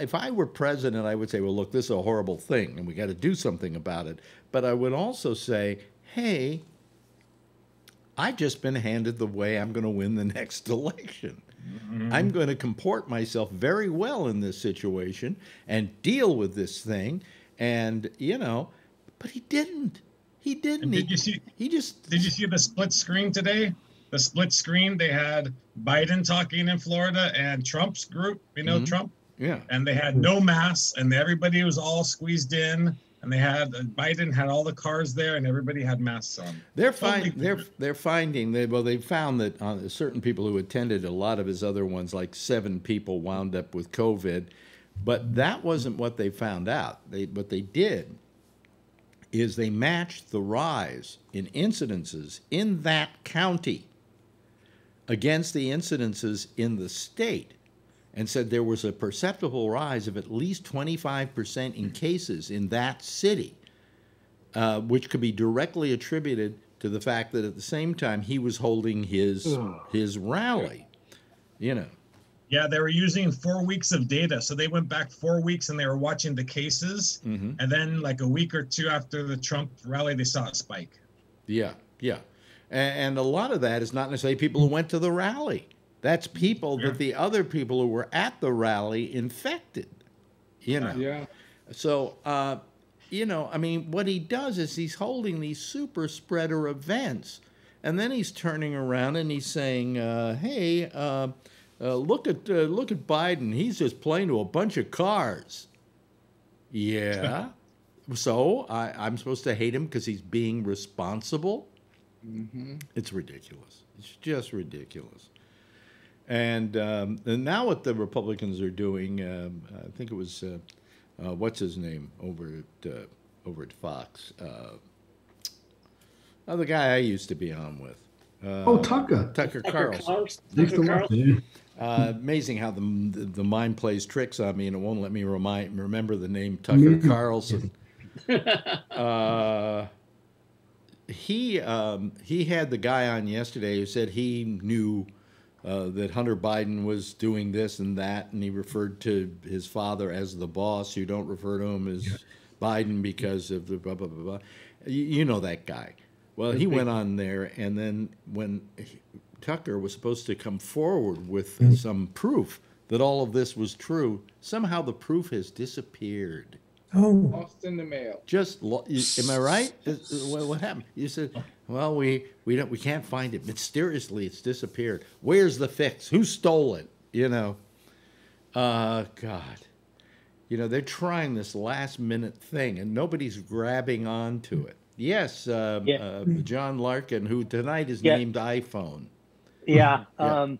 if I were president, I would say, well, look, this is a horrible thing and we got to do something about it. But I would also say, hey, I've just been handed the way I'm going to win the [laughs] next election. I'm going to comport myself very well in this situation and deal with this thing. And, you know, but he didn't. He didn't. Did he, you see? he just. Did you see the split screen today? The split screen. They had Biden talking in Florida and Trump's group. You know Mhm. Trump, Yeah. and they had no masks, and everybody was all squeezed in. And they had uh, Biden had all the cars there, and everybody had masks on. They're finding. They're they're finding. They well, they found that uh, certain people who attended a lot of his other ones, like seven people, wound up with COVID, but that wasn't what they found out. They what they did is they matched the rise in incidences in that county against the incidences in the state and said there was a perceptible rise of at least 25% in cases in that city, uh, which could be directly attributed to the fact that at the same time he was holding his his rally. You know, Yeah, they were using four weeks of data. So they went back four weeks and they were watching the cases. Mhm. And then, like a week or two after the Trump rally, they saw a spike. yeah, yeah, and, and a lot of that is not necessarily people who went to the rally. That's people that the other people who were at the rally infected. You know. Yeah. So, uh, you know, I mean, what he does is he's holding these super spreader events, and then he's turning around and he's saying, uh, "Hey, uh, uh, look at uh, look at Biden. He's just playing to a bunch of cars." Yeah. [laughs] so I, I'm supposed to hate him because he's being responsible. Mm-hmm. It's ridiculous. It's just ridiculous. And, um, and now what the Republicans are doing, um, I think it was uh, uh, what's his name over at uh, over at Fox. Uh, oh, the guy I used to be on with. Uh, Oh, Tucker. Tucker Tucker Carlson. Carlson. Tucker a. Carlson. Uh, amazing how the, the the mind plays tricks on me, and it won't let me remind remember the name Tucker Carlson. [laughs] uh, he um, he had the guy on yesterday who said he knew uh, that Hunter Biden was doing this and that, and he referred to his father as the boss. You don't refer to him as Biden because of the blah blah blah. blah. You, you know that guy. Well, he went on there, and then when he- Tucker was supposed to come forward with some proof that all of this was true, somehow the proof has disappeared. Oh, Lost in the mail. Just lo- am I right? Is- is- What, what happened? You said, "Well, we we don't we can't find it. Mysteriously, it's disappeared. Where's the fix? Who stole it? You know." Uh, God, you know they're trying this last minute thing, and nobody's grabbing onto it. Yes, uh, Yeah. uh, John Larkin, who tonight is Yeah. named iPhone. Yeah. Yeah. Um,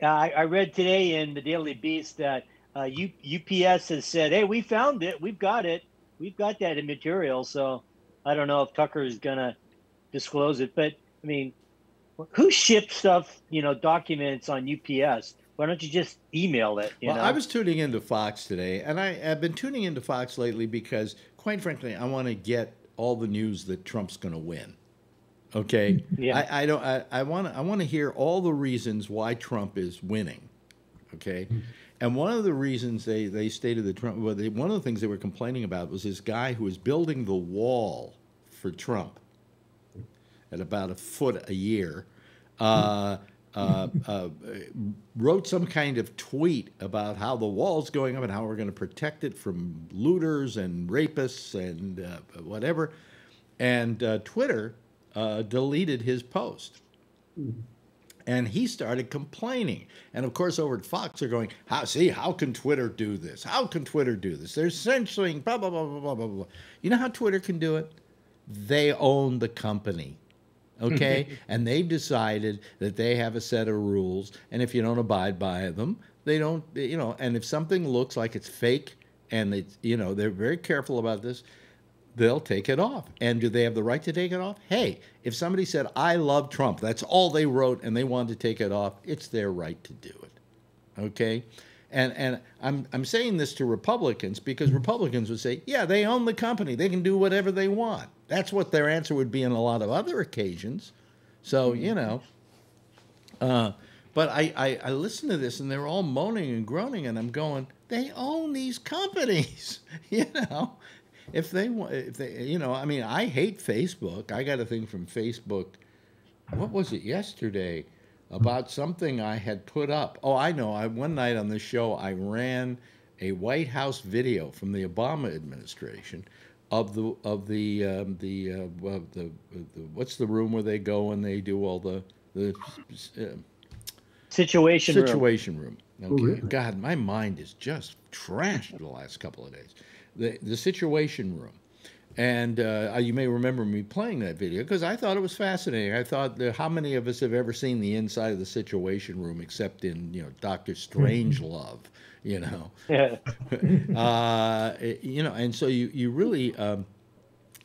I, I read today in the Daily Beast that uh, U, UPS has said, "Hey, we found it. We've got it. We've got that in material." So I don't know if Tucker is gonna disclose it, but I mean, who ships stuff? You know, documents on UPS. Why don't you just email it? You well, know? I was tuning into Fox today, and I, I've been tuning into Fox lately because, quite frankly, I want to get all the news that Trump's going to win. Okay, Yeah. I, I don't. I, I want to. I want to hear all the reasons why Trump is winning. Okay, hmm. and one of the reasons they they stated that Trump. Well, they, one of the things they were complaining about was this guy who was building the wall for Trump at about a foot a year. Uh, uh, uh, wrote some kind of tweet about how the wall's going up and how we're going to protect it from looters and rapists and uh, whatever. And uh, Twitter uh, deleted his post. And he started complaining. And of course, over at Fox, they're going, how, see, how can Twitter do this? How can Twitter do this? They're censoring, blah, blah, blah, blah, blah, blah, blah. You know how Twitter can do it? They own the company okay? [laughs] and they've decided that they have a set of rules, and if you don't abide by them, they don't, you know, and if something looks like it's fake and it's, you know, they're very careful about this, they'll take it off. And do they have the right to take it off? Hey, if somebody said, I love Trump, that's all they wrote, and they wanted to take it off, it's their right to do it, okay? And, and I'm, I'm saying this to Republicans because Republicans would say, yeah, they own the company. They can do whatever they want. That's what their answer would be on a lot of other occasions. So, you know. Uh, but I, I, I listen to this and they're all moaning and groaning, and I'm going, they own these companies. [laughs] you know, if they want, if they, you know, I mean, I hate Facebook. I got a thing from Facebook. What was it yesterday? About something I had put up. Oh, I know. I one night on the show I ran a White House video from the Obama administration of the of the um, the, uh, well, the the what's the room where they go and they do all the the uh, Situation room. situation room. Oh, Okay. really? God, my mind is just trashed the last couple of days. The the situation room. And uh, you may remember me playing that video because I thought it was fascinating. I thought, that how many of us have ever seen the inside of the Situation Room, except in you know Doctor Strangelove, [laughs] you know? Yeah. [laughs] uh, you know, and so you you really, um,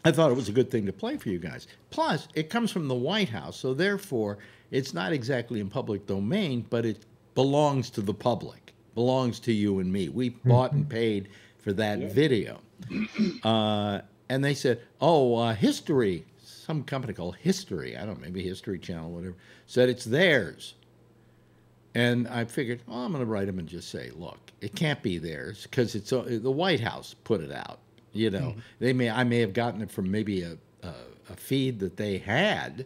I thought it was a good thing to play for you guys. Plus, it comes from the White House, so therefore, it's not exactly in public domain, but it belongs to the public, belongs to you and me. We bought and paid for that video. Uh, and they said, "Oh, uh, History, some company called History, I don't know, maybe History Channel, whatever, said it's theirs." And I figured, well, I'm going to write them and just say, "Look, it can't be theirs because it's uh, the White House put it out. You know, they may I may have gotten it from maybe a, a a feed that they had,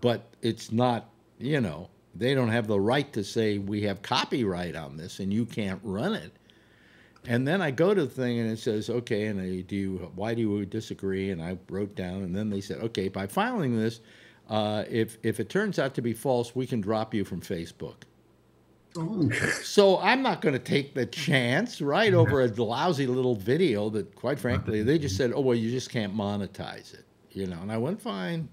but it's not. You know, They don't have the right to say we have copyright on this and you can't run it. And then I go to the thing and it says, okay, and I do you, why do you disagree? And I wrote down, and then they said, okay, by filing this, uh, if if it turns out to be false, we can drop you from Facebook. Oh. So I'm not going to take the chance, right, over a lousy little video that, quite frankly, they just said, oh well, you just can't monetize it, you know. And I went, fine,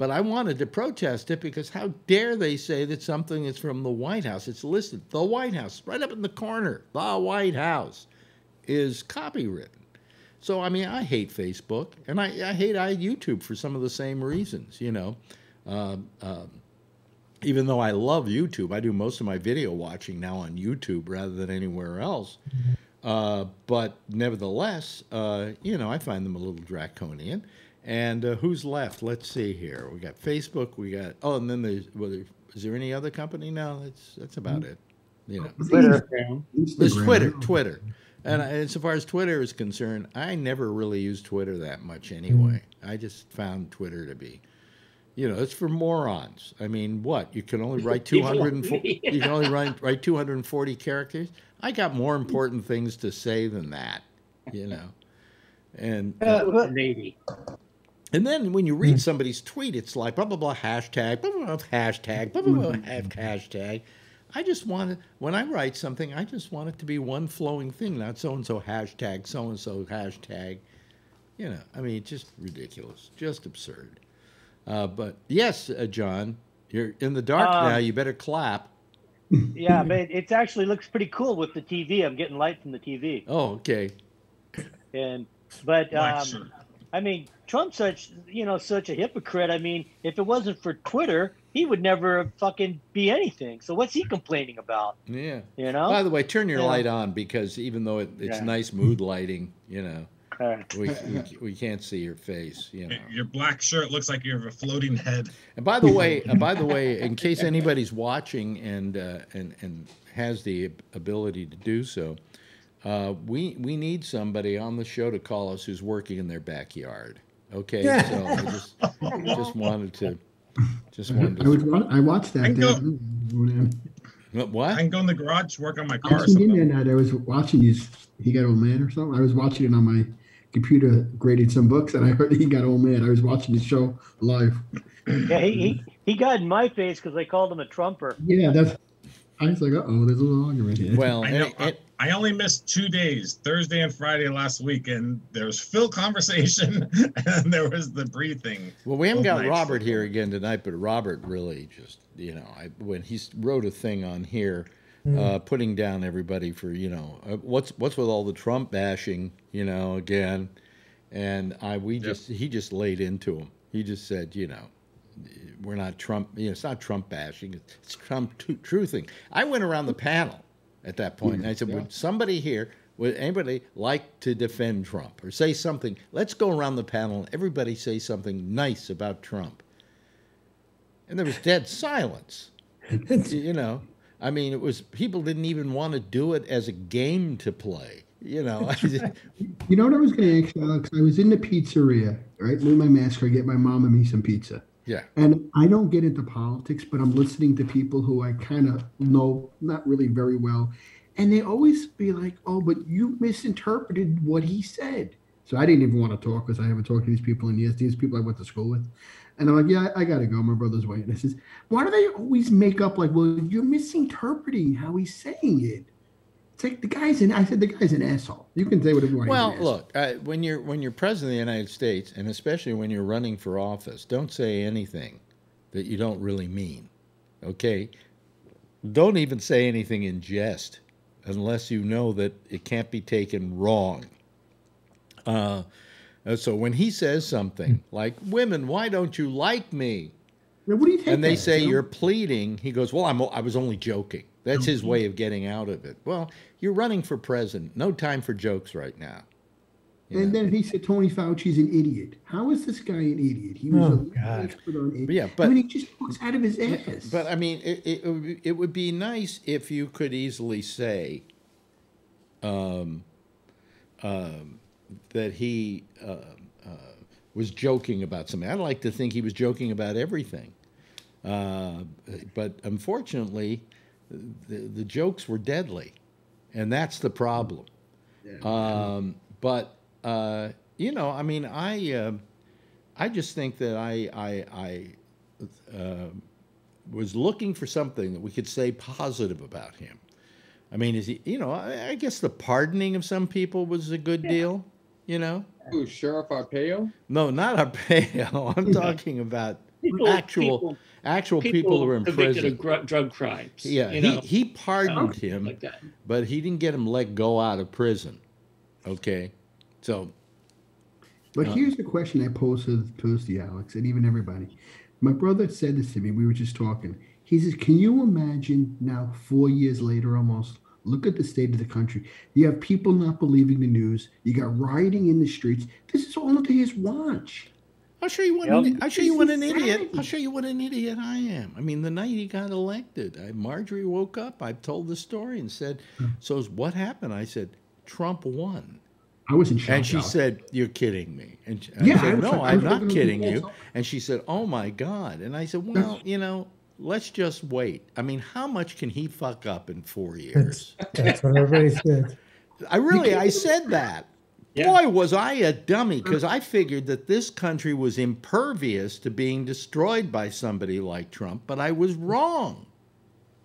but I wanted to protest it because how dare they say that something is from the White House? It's listed, the White House, right up in the corner, the White House is copywritten. So, I mean, I hate Facebook and I, I hate I YouTube for some of the same reasons, you know. Um, um, even though I love YouTube, I do most of my video watching now on YouTube rather than anywhere else. Uh, but nevertheless, uh, you know, I find them a little draconian. And uh, who's left? Let's see here. We got Facebook. We got oh, and then there's well, there, is there any other company? No, that's that's about it. You know, Twitter. There's Twitter. Twitter. And I, as far as Twitter is concerned, I never really use Twitter that much anyway. I just found Twitter to be, you know, it's for morons. I mean, what? You can only write [laughs] People 240 you can only write, write 240 characters. I got more important things to say than that, you know. And Uh, With but- the Navy. And then when you read somebody's tweet, it's like blah blah blah hashtag blah blah blah hashtag blah blah blah have hashtag. I just want it when I write something, I just want it to be one flowing thing, not so and so hashtag, so and so hashtag. You know, I mean, just ridiculous, just absurd. Uh, but yes, uh, John, you're in the dark Um, now. You better clap. Yeah, but it, it actually looks pretty cool with the TV. I'm getting light from the TV, Oh, okay. and but um. I mean, Trump's such you know such a hypocrite. I mean, if it wasn't for Twitter, he would never fucking be anything. So what's he complaining about? Yeah. You know? By the way, turn your Yeah. light on because even though it, it's Yeah. nice mood lighting, you know, we, we we can't see your face. You know. Your black shirt looks like you have a floating head. And by the way, uh, by the way, in case anybody's watching and uh, and and has the ability to do so, uh, we we need somebody on the show to call us who's working in their backyard. Okay, Yeah. so I just just wanted to just wanted I, was, to. I watched that. I there. go- What? I can go in the garage, work on my car or was in something. there night. I was watching his. He got old man or something. I was watching it on my computer, grading some books, and I heard he got old man. I was watching the show live. yeah, he, he he got in my face because they called him a Trumper. Yeah, that's. I was like, uh oh, there's a little argument here. Well, I know. and- I, and- I only missed two days, Thursday and Friday last week, and there was Phil conversation, [laughs] and there was the breathing. Well, we haven't got. Robert here again tonight, but Robert really just, you know, I, when he wrote a thing on here, uh, putting down everybody for, you know, uh, what's what's with all the Trump bashing, you know, again, and I we just he just laid into him. He just said, you know, we're not Trump. You know, it's not Trump bashing. It's Trump truthing. I went around the panel at that point, and I said, would somebody here, would anybody like to defend Trump or say something? Let's go around the panel and everybody say something nice about Trump. And there was dead silence. [laughs] you know, I mean, it was people didn't even want to do it as a game to play. You know, [laughs] You know what I was going to ask Alex? I was in the pizzeria, right? With my mask, I get my mom and me some pizza. Yeah. And I don't get into politics, but I'm listening to people who I kind of know not really very well. And they always be like, oh, but you misinterpreted what he said. So I didn't even want to talk because I haven't talked to these people in years. These people I went to school with. And I'm like, yeah, I, I got to go. My brother's waiting. I says, why do they always make up like, well, you're misinterpreting how he's saying it? Like the guy's an, I said, the guy's an asshole. You can say whatever you want. Well, look, uh, when you're when you're president of the United States, and especially when you're running for office, don't say anything that you don't really mean. Okay, don't even say anything in jest, unless you know that it can't be taken wrong. Uh, uh, so when he says something like "Women, why don't you like me?" Now, what do you think? and they that say you know? you're pleading, he goes, "Well, I'm I was only joking." That's his way of getting out of it. Well, you're running for president. No time for jokes right now. And then he said Tony Fauci's an idiot. How is this guy an idiot? He was Oh, a God. expert on it. Yeah, I but- mean, he just talks out of his ass. But I mean, it, it, it would be- it would be nice if you could easily say um, um, that he uh, uh, was joking about something. I'd like to think he was joking about everything. Uh, but unfortunately, the, the jokes were deadly, and that's the problem. Um, but uh, you know, I mean, I uh, I just think that I I, I uh, was looking for something that we could say positive about him. I mean, is he? You know, I, I guess the pardoning of some people was a good deal. You know. Who, Sheriff Arpaio? No, not Arpaio. [laughs] I'm talking about People- actual people- actual people, who were in convicted prison. of gr- drug crimes. Yeah, you he, know? he pardoned Okay. him, Like but he didn't get him let go out of prison. Okay, so But Uh, here's the question I posed to, posed to you, Alex, and even everybody. My brother said this to me. We were just talking. He says, "Can you imagine now, four years later, almost? Look at the state of the country. You have people not believing the news. You got rioting in the streets. This is all under his watch." I'll show you what Yep. an, I'll show you what an idiot. I'll show you what an idiot I am. I mean, the night he got elected, I, Marjorie woke up. I told the story and said, hmm. "So what happened?" I said, "Trump won." I was in shock. And she Alex. said, "You're kidding me." And I Yeah, I said, was "No, I I'm not looking at the kidding you." time. And she said, "Oh my God!" And I said, "Well, [laughs] you know, let's just wait. I mean, how much can he fuck up in four years?" That's what everybody said. I really, I said that. Boy, was I a dummy because I figured that this country was impervious to being destroyed by somebody like Trump, but I was wrong.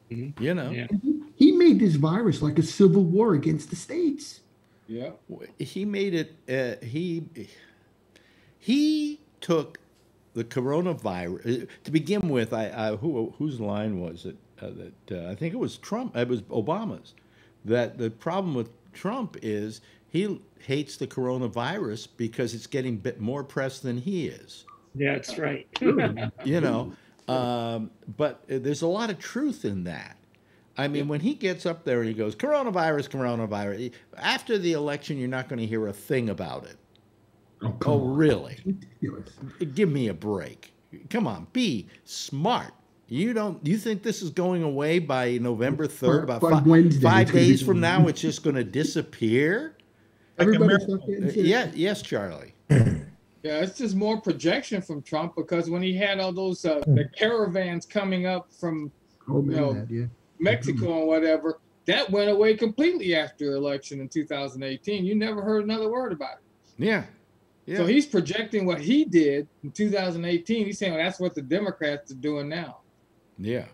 You know, he made this virus like a civil war against the states. Yeah. he made it. Uh, he he took the coronavirus uh, to begin with. I, I who whose line was it? Uh, that uh, I think it was Trump. It was Obama's. That the problem with Trump is he hates the coronavirus because it's getting bit more press than he is. Yeah, that's right. [laughs] you know, um, but there's a lot of truth in that. I mean, when he gets up there and he goes, coronavirus, coronavirus, after the election, you're not going to hear a thing about it. Oh, really? Give me a break. Come on, be smart. You don't. You think this is going away by November third? About by fi- Wednesday, five it's gonna be days from now, it's just going to disappear. Everybody Uh, stop getting yeah. Yes, Charlie. [clears throat] Yeah, it's just more projection from Trump because when he had all those uh, the caravans coming up from Oh man, you know, that, yeah. Mexico and whatever, that went away completely after election in 2018. You never heard another word about it. Yeah. Yeah. So he's projecting what he did in 2018. He's saying well, that's what the Democrats are doing now. Yeah.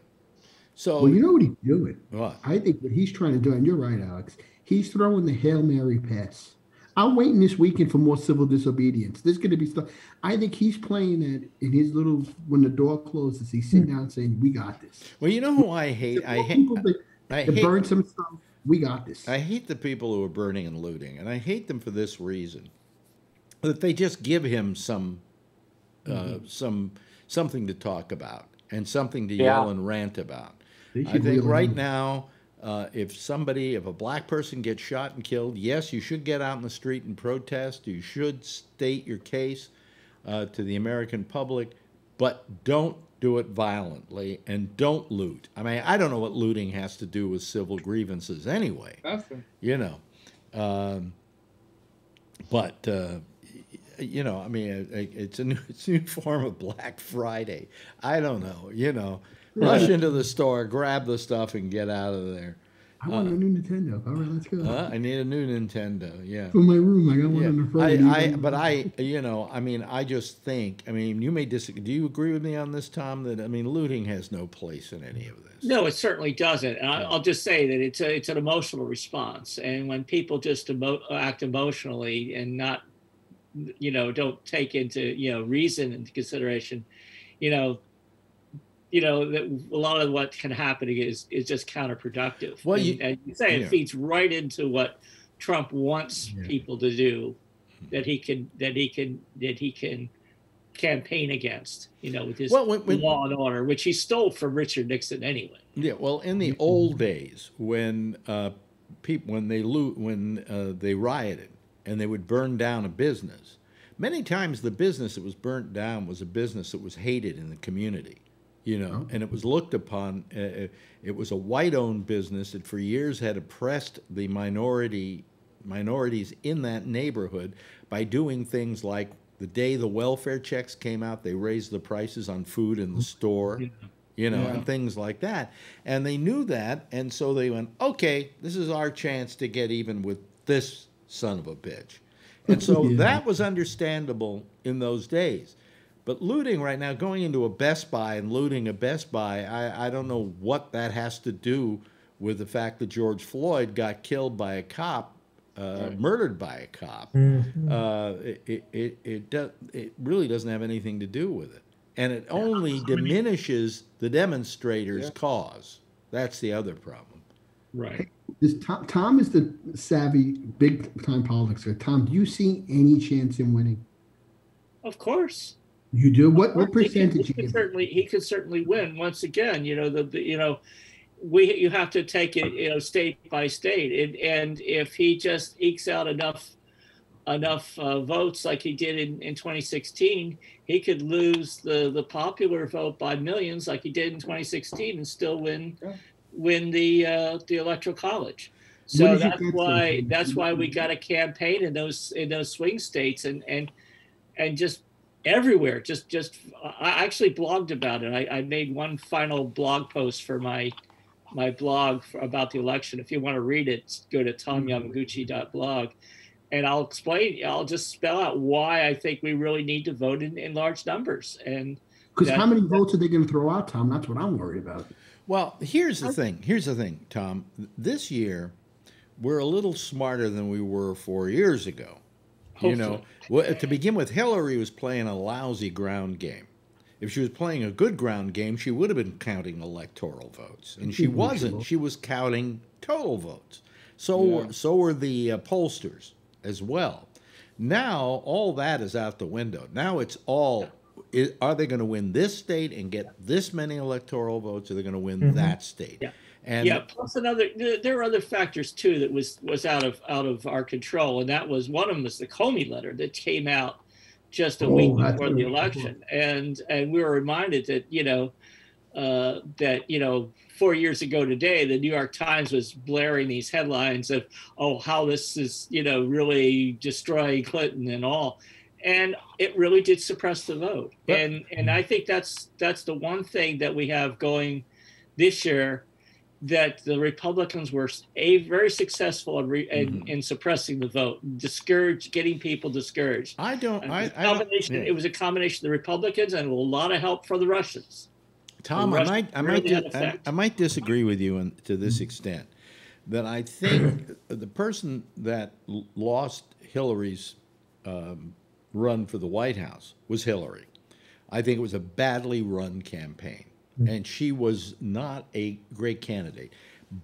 So Well, you know what he's doing? What? I think what he's trying to do, and you're right, Alex. He's throwing the Hail Mary pass. I'm waiting this weekend for more civil disobedience. There's going to be stuff. I think he's playing that in his little, when the door closes, he's sitting down saying, We got this. Well, you know who I hate? I hate. People that, I that hate. burn some stuff, we got this. I hate the people who are burning and looting, and I hate them for this reason: that they just give him some, uh, Mm-hmm. some something to talk about and something to Yeah. yell and rant about. I think right him. now, uh, if somebody, if a black person gets shot and killed, yes, you should get out in the street and protest. You should state your case uh, to the American public, but don't do it violently and don't loot. I mean, I don't know what looting has to do with civil grievances anyway Nothing. you know. Um, but uh, you know, I mean, it- it- it's a new, [laughs] it's a new form of Black Friday. I don't know, you know, rush into the store, grab the stuff, and get out of there. I want a new Nintendo. All right, let's go. Uh, I need a new Nintendo. Yeah. For my room, I got one on the front. I, I, but I, you know, I mean, I just think, I mean, you may disagree. Do you agree with me on this, Tom? That I mean, looting has no place in any of this. No, it certainly doesn't. And I, I'll just say that it's a, it's an emotional response, and when people just emo- act emotionally and not, you know, don't take into you know reason into consideration, you know, you know that a lot of what can happen is is just counterproductive. Well, and, you- and you say yeah. it feeds right into what Trump wants people to do, that he can that he can that he can campaign against, you know, with his Well, when- when- law and order, which he stole from Richard Nixon anyway. Yeah, well, in the old days when uh, people when they loot when uh, they rioted and they would burn down a business, many times the business that was burnt down was a business that was hated in the community, you know, uh-huh. and it was looked upon. Uh, uh, it was a white-owned business that for years had oppressed the minority minorities in that neighborhood by doing things like The day the welfare checks came out, they raised the prices on food in the mm-hmm. store, you know, Yeah. and things like that. And they knew that, and so they went, okay, this is our chance to get even with this son of a bitch. And so [laughs] Yeah. that was understandable in those days. But looting right now, going into a Best Buy and looting a Best Buy, I, I don't know what that has to do with the fact that George Floyd got killed by a cop, uh, murdered by a cop. Uh, it, it, it, it, do, it really doesn't have anything to do with it. And it only diminishes the demonstrators' cause. That's the other problem. Right. This Tom, Tom is the savvy, big time politics guy. Tom, do you see any chance in winning? Of course. You do. What what He could- percentage? He you could certainly he could certainly win. Once again, you know the, the you know we you have to take it you know state by state, and and if he just ekes out enough enough uh, votes like he did in, in 2016, he could lose the the popular vote by millions like he did in 2016 and still win win the uh, the electoral college. So that's why that's why we got a campaign in those in those swing states and and and just everywhere. Just just I actually blogged about it. I, I made one final blog post for my my blog for, about the election. If you want to read it, go to tomyamaguchi.blog. And I'll explain, I'll just spell out why I think we really need to vote in, in large numbers. And Because how many votes are they going to throw out, Tom? That's what I'm worried about. Well, here's the thing. Here's the thing, Tom. This year, we're a little smarter than we were four years ago. You know, well, to begin with, Hillary was playing a lousy ground game. If she was playing a good ground game, she would have been counting electoral votes, and she wasn't. She was counting total votes. So, Yeah. so were the uh, pollsters as well. Now, all that is out the window. Now it's all. i are they going to win this state and get this many electoral votes? Or are they going to win that state? Yeah. And yeah, plus another there, are other factors too that was was out of out of our control, and that was one of them was the Comey letter that came out just a Oh, week before the election, and and we were reminded that you know uh, that you know four years ago today the New York Times was blaring these headlines of oh how this is you know really destroying Clinton and all, and it really did suppress the vote, But- and and I think that's that's the one thing that we have going this year that the Republicans were a very successful in, re, Mm-hmm. in suppressing the vote, discouraged, getting people discouraged. I don't. I, it was a I don't yeah. It was a combination of the Republicans and a lot of help for the Russians. Tom, The I might, I might, di- I. I might disagree with you in, to this extent. That I think the person that l- lost Hillary's um, run for the White House was Hillary. I think it was a badly run campaign, Mm. and she was not a great candidate.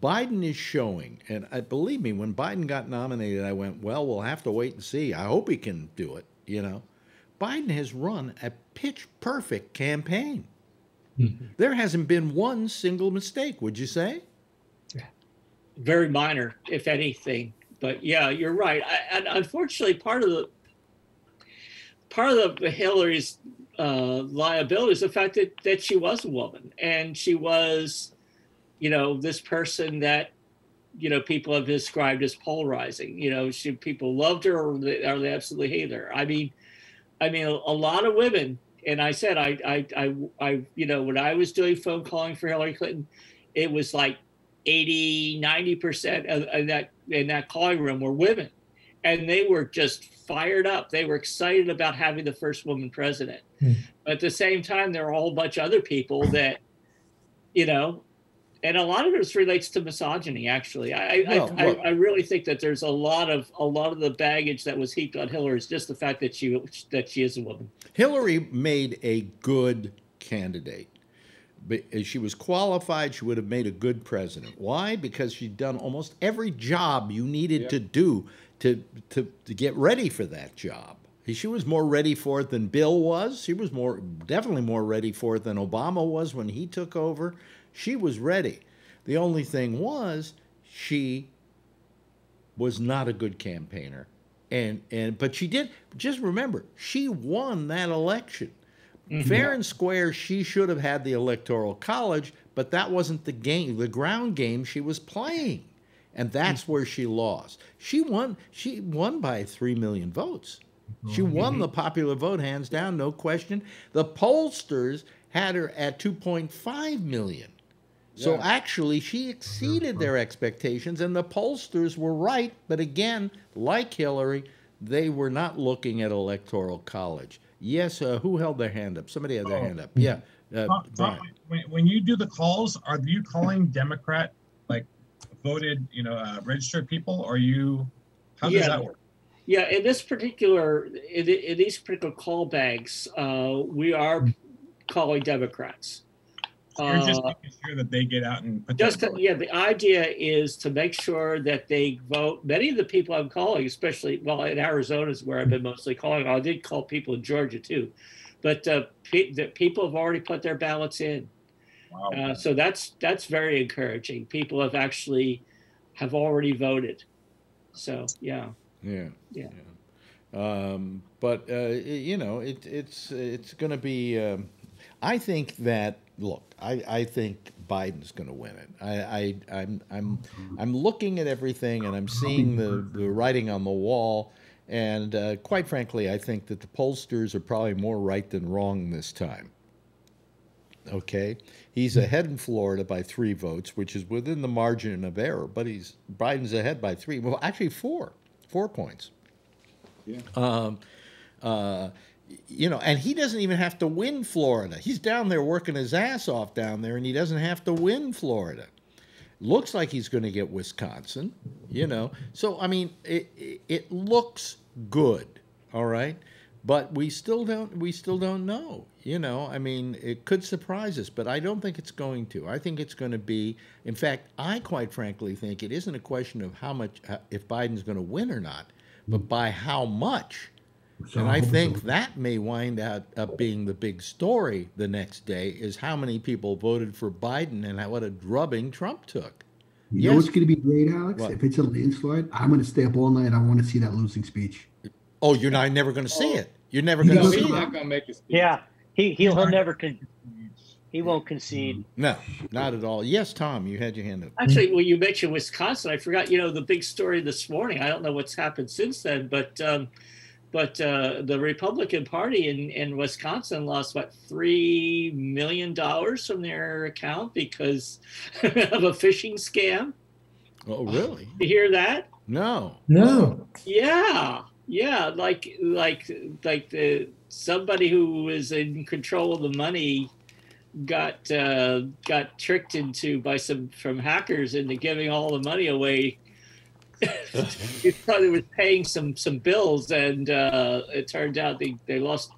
Biden is showing, and I, believe me, when Biden got nominated, I went, "Well, we'll have to wait and see. I hope he can do it." You know, Biden has run a pitch perfect campaign. Mm-hmm. There hasn't been one single mistake, would you say? Very minor, if anything. But yeah, you're right. I, and unfortunately, part of the part of the Hillary's uh, liability is the fact that that she was a woman and she was, you know, this person that you know people have described as polarizing. You know, she people loved her or they, or they absolutely hated her. I mean, I mean, a, a lot of women. And I said, I, I, I, I, you know, when I was doing phone calling for Hillary Clinton, it was like 80, 90 percent of, of that in that calling room were women, and they were just fired up. They were excited about having the first woman president. Hmm. But at the same time, there are a whole bunch of other people that, you know, and a lot of this relates to misogyny. Actually, I, Well, I, I, I really think that there's a lot of a lot of the baggage that was heaped on Hillary is just the fact that she that she is a woman. Hillary made a good candidate. But if she was qualified, she would have made a good president. Why? Because she'd done almost every job you needed to do to, to, to get ready for that job. She was more ready for it than Bill was. She was more definitely more ready for it than Obama was when he took over. She was ready. The only thing was she was not a good campaigner. And and but she did just remember, she won that election. Mm-hmm. Fair and square, she should have had the electoral college, but that wasn't the game, the ground game she was playing. And that's where she lost. She won she won by 3 million votes. She won the popular vote hands down, no question. The pollsters had her at 2.5 million. So Yeah. actually, she exceeded their expectations, and the pollsters were right. But again, like Hillary, they were not looking at electoral college. Yes, uh, who held their hand up? Somebody had their Oh. hand up. Yeah, uh, Tom, Tom, when, when you do the calls, are you calling Democrat voted, you know, uh, registered people? Or are you? How does Yeah. that work? Yeah, in this particular, in, in these particular call banks, uh, we are calling Democrats. You're just Uh, making sure that they get out and put just to, yeah, the idea is to make sure that they vote. Many of the people I'm calling, especially well in Arizona is where I've been mostly calling. I did call people in Georgia too, but uh, pe- the people have already put their ballots in. Wow. Uh, so that's that's very encouraging. People have actually have already voted. So yeah, Yeah. yeah. Um, but uh, you know, it, it's it's going to be. Um, I think that look, I, I think Biden's going to win it. I, I I'm I'm I'm looking at everything and I'm seeing the, the writing on the wall. And uh, quite frankly, I think that the pollsters are probably more right than wrong this time. Okay, he's ahead in Florida by three votes, which is within the margin of error. But he's Biden's ahead by three. Well, actually four, four points. Yeah. Um, uh, you know, and he doesn't even have to win Florida. He's down there working his ass off down there, and he doesn't have to win Florida. Looks like he's going to get Wisconsin. You know, so I mean, it, it it looks good. All right, but we still don't we still don't know. You know, I mean, it could surprise us, but I don't think it's going to. I think it's going to be. In fact, I quite frankly think it isn't a question of how much uh, if Biden's going to win or not, but by how much. So and I think so. that may wind out up being the big story the next day is how many people voted for Biden and how, what a drubbing Trump took. You know what's going to be great, Alex? What? If it's a landslide, I'm going to stay up all night. I want to see that losing speech. Oh, you're not never going to see oh. it. You're never going to know, see he's it. not gonna make a speech. Yeah, he he'll, he'll never con- he won't concede. No, not at all. Yes, Tom, you had your hand up. Actually, when you mentioned Wisconsin, I forgot. You know the big story this morning. I don't know what's happened since then, but um, but uh, the Republican Party in, in Wisconsin lost what three million dollars from their account because [laughs] of a phishing scam. Oh, really? You hear that? No. No. Yeah, yeah. Like like like the somebody who was in control of the money got uh, got tricked into by some from hackers into giving all the money away. he thought he was paying some some bills, and uh, it turned out they, they lost.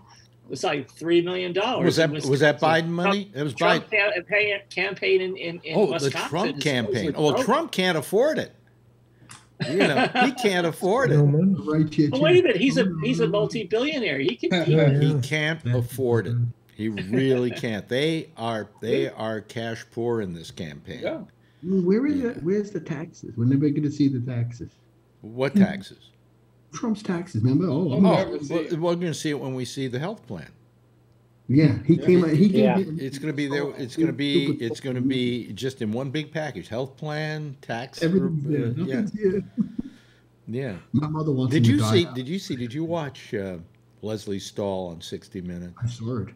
It was like three million dollars. Was that was that Biden money? It was Biden. Trump cam- campaign, in, in, in Oh, the Trump campaign. Oh, well. Trump can't afford it. You know, he can't afford it. No money. Right here. Oh, wait a minute, he's a he's a mm. multi-billionaire. He can he, yeah. he can't afford it. He really [laughs] can't. They are they are cash poor in this campaign. Yeah. Where is it? Where's the taxes? When are we going to see the taxes? What hmm. taxes? Trump's taxes. Remember? Oh, Oh, I'm- never see well, it. we're going to see it when we see the health plan. Yeah. He came. He came. Yeah. It's going to be there. It's going to be. It's going to be just in one big package: health plan, tax. Everything's there. uh, yeah, Nothing's yeah. My mother wants Did him you die see? out. Did you see? Did you watch uh, Lesley Stahl on 60 Minutes I saw it.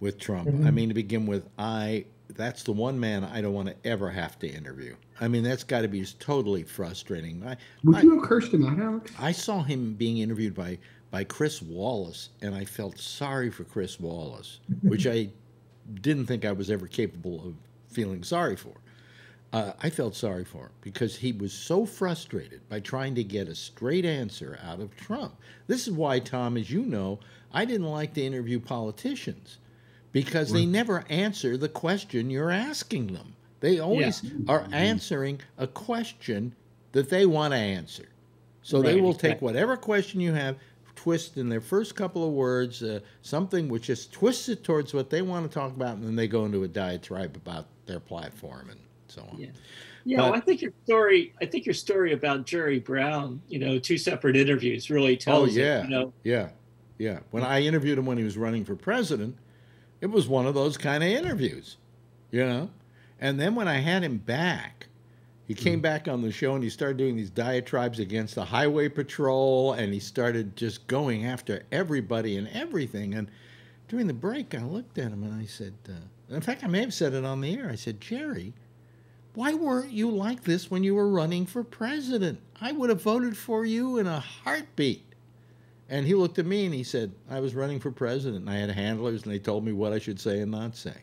with Trump? Mm-hmm. I mean, to begin with, I that's the one man I don't want to ever have to interview. I mean, that's got to be just totally frustrating. I, Would I, you have cursed him out, Alex? I saw him being interviewed by by Chris Wallace, and I felt sorry for Chris Wallace, which I didn't think I was ever capable of feeling sorry for. Uh, I felt sorry for him because he was so frustrated by trying to get a straight answer out of Trump. This is why, Tom, as you know, I didn't like to interview politicians because they never answer the question you're asking them. They always are answering a question that they want to answer. So they will take whatever question you have, twist in their first couple of words uh, something which just twists it towards what they want to talk about, and then they go into a diatribe about their platform and so on. Yeah. Yeah, But- well, I think your story. I think your story about Jerry Brown, you know, two separate interviews, really Oh tells yeah, it. You know, yeah, yeah. When I interviewed him when he was running for president, it was one of those kind of interviews, you know. And then when I had him back, He came back on the show and he started doing these diatribes against the highway patrol, and he started just going after everybody and everything. And during the break, I looked at him and I said, uh, in fact, I may have said it on the air. I said, Jerry, why weren't you like this when you were running for president? I would have voted for you in a heartbeat. And he looked at me and he said, I was running for president and I had handlers and they told me what I should say and not say.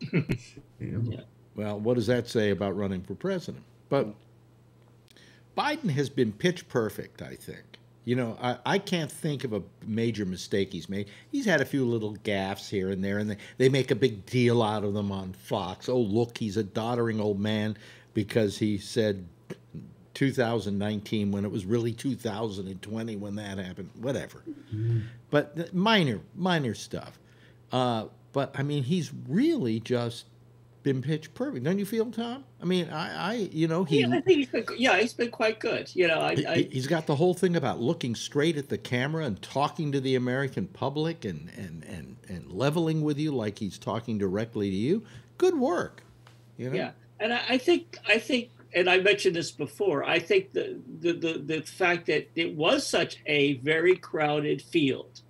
[laughs] Yeah. Well, what does that say about running for president? But Biden has been pitch perfect, I think. You know, I, I can't think of a major mistake he's made. He's had a few little gaffes here and there, and they, they make a big deal out of them on Fox. Oh, look, he's a doddering old man because he said 2019 when it was really 2020 when that happened. Whatever. But minor, minor stuff. Uh, but I mean, he's really just been pitch perfect. Don't you feel, Tom? I mean, I, I you know, he. yeah, I think he's been, yeah, he's been quite good. You know, I, He- I He's got the whole thing about looking straight at the camera and talking to the American public and, and, and, and leveling with you like he's talking directly to you. Good work. You know? Yeah, and I, I think I think, and I mentioned this before. I think the, the the the fact that it was such a very crowded field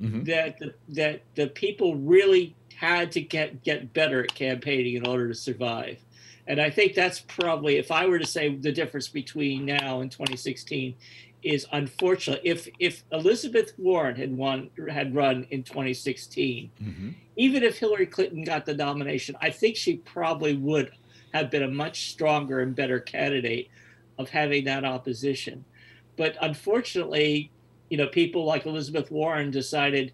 Mhm. that the, that the people really had to get get better at campaigning in order to survive. And I think that's probably, if I were to say the difference between now and 2016, is unfortunate. If if Elizabeth Warren had won had run in 2016, Mhm. even if Hillary Clinton got the nomination, I think she probably would have been a much stronger and better candidate of having that opposition. But unfortunately, you know, people like Elizabeth Warren decided,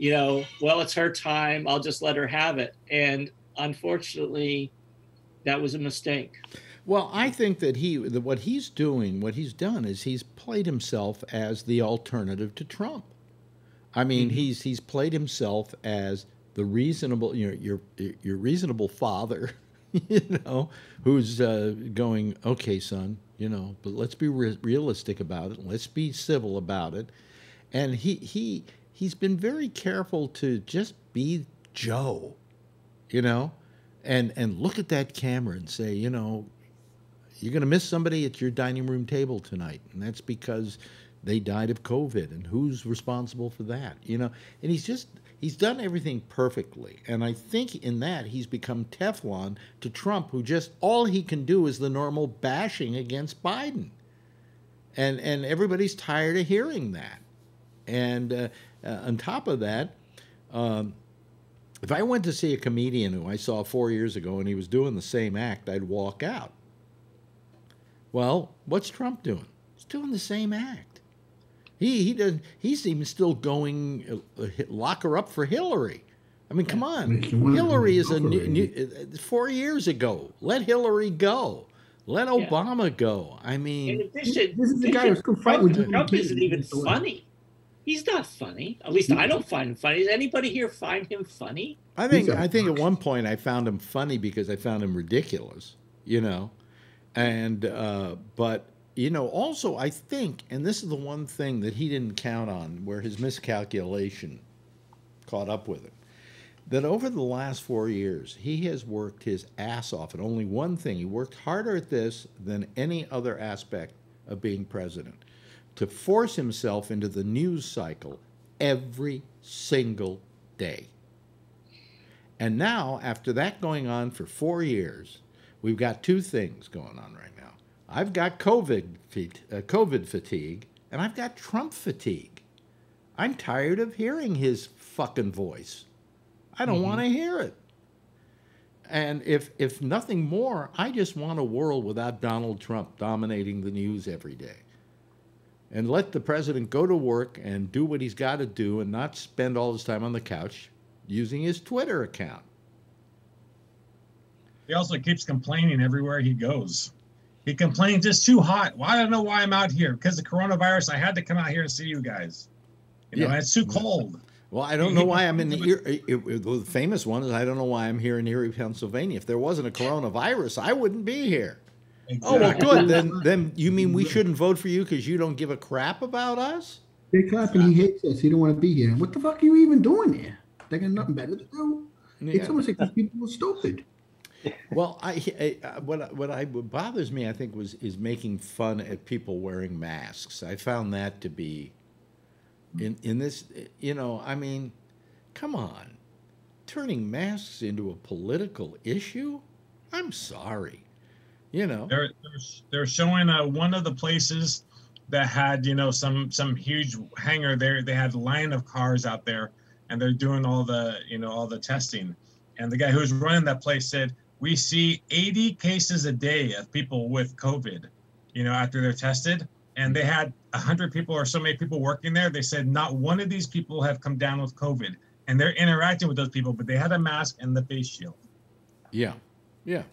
you know, well, it's her time. I'll just let her have it. And unfortunately, that was a mistake. Well, I think that he, that what he's doing, what he's done is he's played himself as the alternative to Trump. I mean, he's he's played himself as the reasonable, you know, your your reasonable father, [laughs] you know, who's uh, going, okay, son, you know, but let's be re- realistic about it. Let's be civil about it. And he he he's been very careful to just be Joe, you know, and and look at that camera and say, you know, you're going to miss somebody at your dining room table tonight, and that's because they died of COVID, and who's responsible for that? You know, and he's just he's done everything perfectly, and I think in that he's become Teflon to Trump, who just all he can do is the normal bashing against Biden, and and everybody's tired of hearing that, and uh, uh, on top of that. Um, if I went to see a comedian who I saw four years ago and he was doing the same act, I'd walk out. Well, what's Trump doing? He's doing the same act. He he does. He's even still going uh, uh, lock her up for Hillary. I mean, come on. Makes you wonder Hillary is a new, new, uh, four years ago. Let Hillary go. Let Obama go. I In mean, addition, This is the guy who's confronted with Trump, Trump isn't even funny. He's not funny. At least I don't find him funny. Does anybody here find him funny? I think He's a I think at one point I found him funny because I found him ridiculous, you know, and uh, but you know also I think, and this is the one thing that he didn't count on, where his miscalculation caught up with him, that over the last four years he has worked his ass off at only one thing. He worked harder at this than any other aspect of being president, to force himself into the news cycle every single day. And now, after that going on for four years, we've got two things going on right now. I've got COVID, uh, COVID fatigue, and I've got Trump fatigue. I'm tired of hearing his fucking voice. I don't want to hear it. And if if nothing more, I just want a world without Donald Trump dominating the news every day. And let the president go to work and do what he's got to do and not spend all his time on the couch using his Twitter account. He also keeps complaining everywhere he goes. He complains it's too hot. Well, I don't know why I'm out here because the coronavirus. I had to come out here and see you guys. You know, Yeah. it's too cold. Well, I don't know why I'm in [laughs] the ear. it- it- the famous one is I don't know why I'm here in Erie, Pennsylvania. If there wasn't a coronavirus, I wouldn't be here. Oh well, good. Then, [laughs] then you mean we shouldn't vote for you because you don't give a crap about us? They clapping. He hates us. He don't want to be here. What the fuck are you even doing here? They got nothing better to do. Yeah. It's almost like these people are stupid. well, I, I uh, what what I what bothers me, I think, was is making fun at people wearing masks. I found that to be in in this. You know, I mean, come on, turning masks into a political issue. I'm sorry. You know, they're they're, they're showing uh, one of the places that had you know some some huge hangar there. They had a line of cars out there, and they're doing all the you know all the testing. And the guy who's running that place said, "We see 80 cases a day of people with COVID, you know, after they're tested." And they had 100 people or so many people working there. They said not one of these people have come down with COVID, and they're interacting with those people, but they had a mask and the face shield. Yeah, yeah.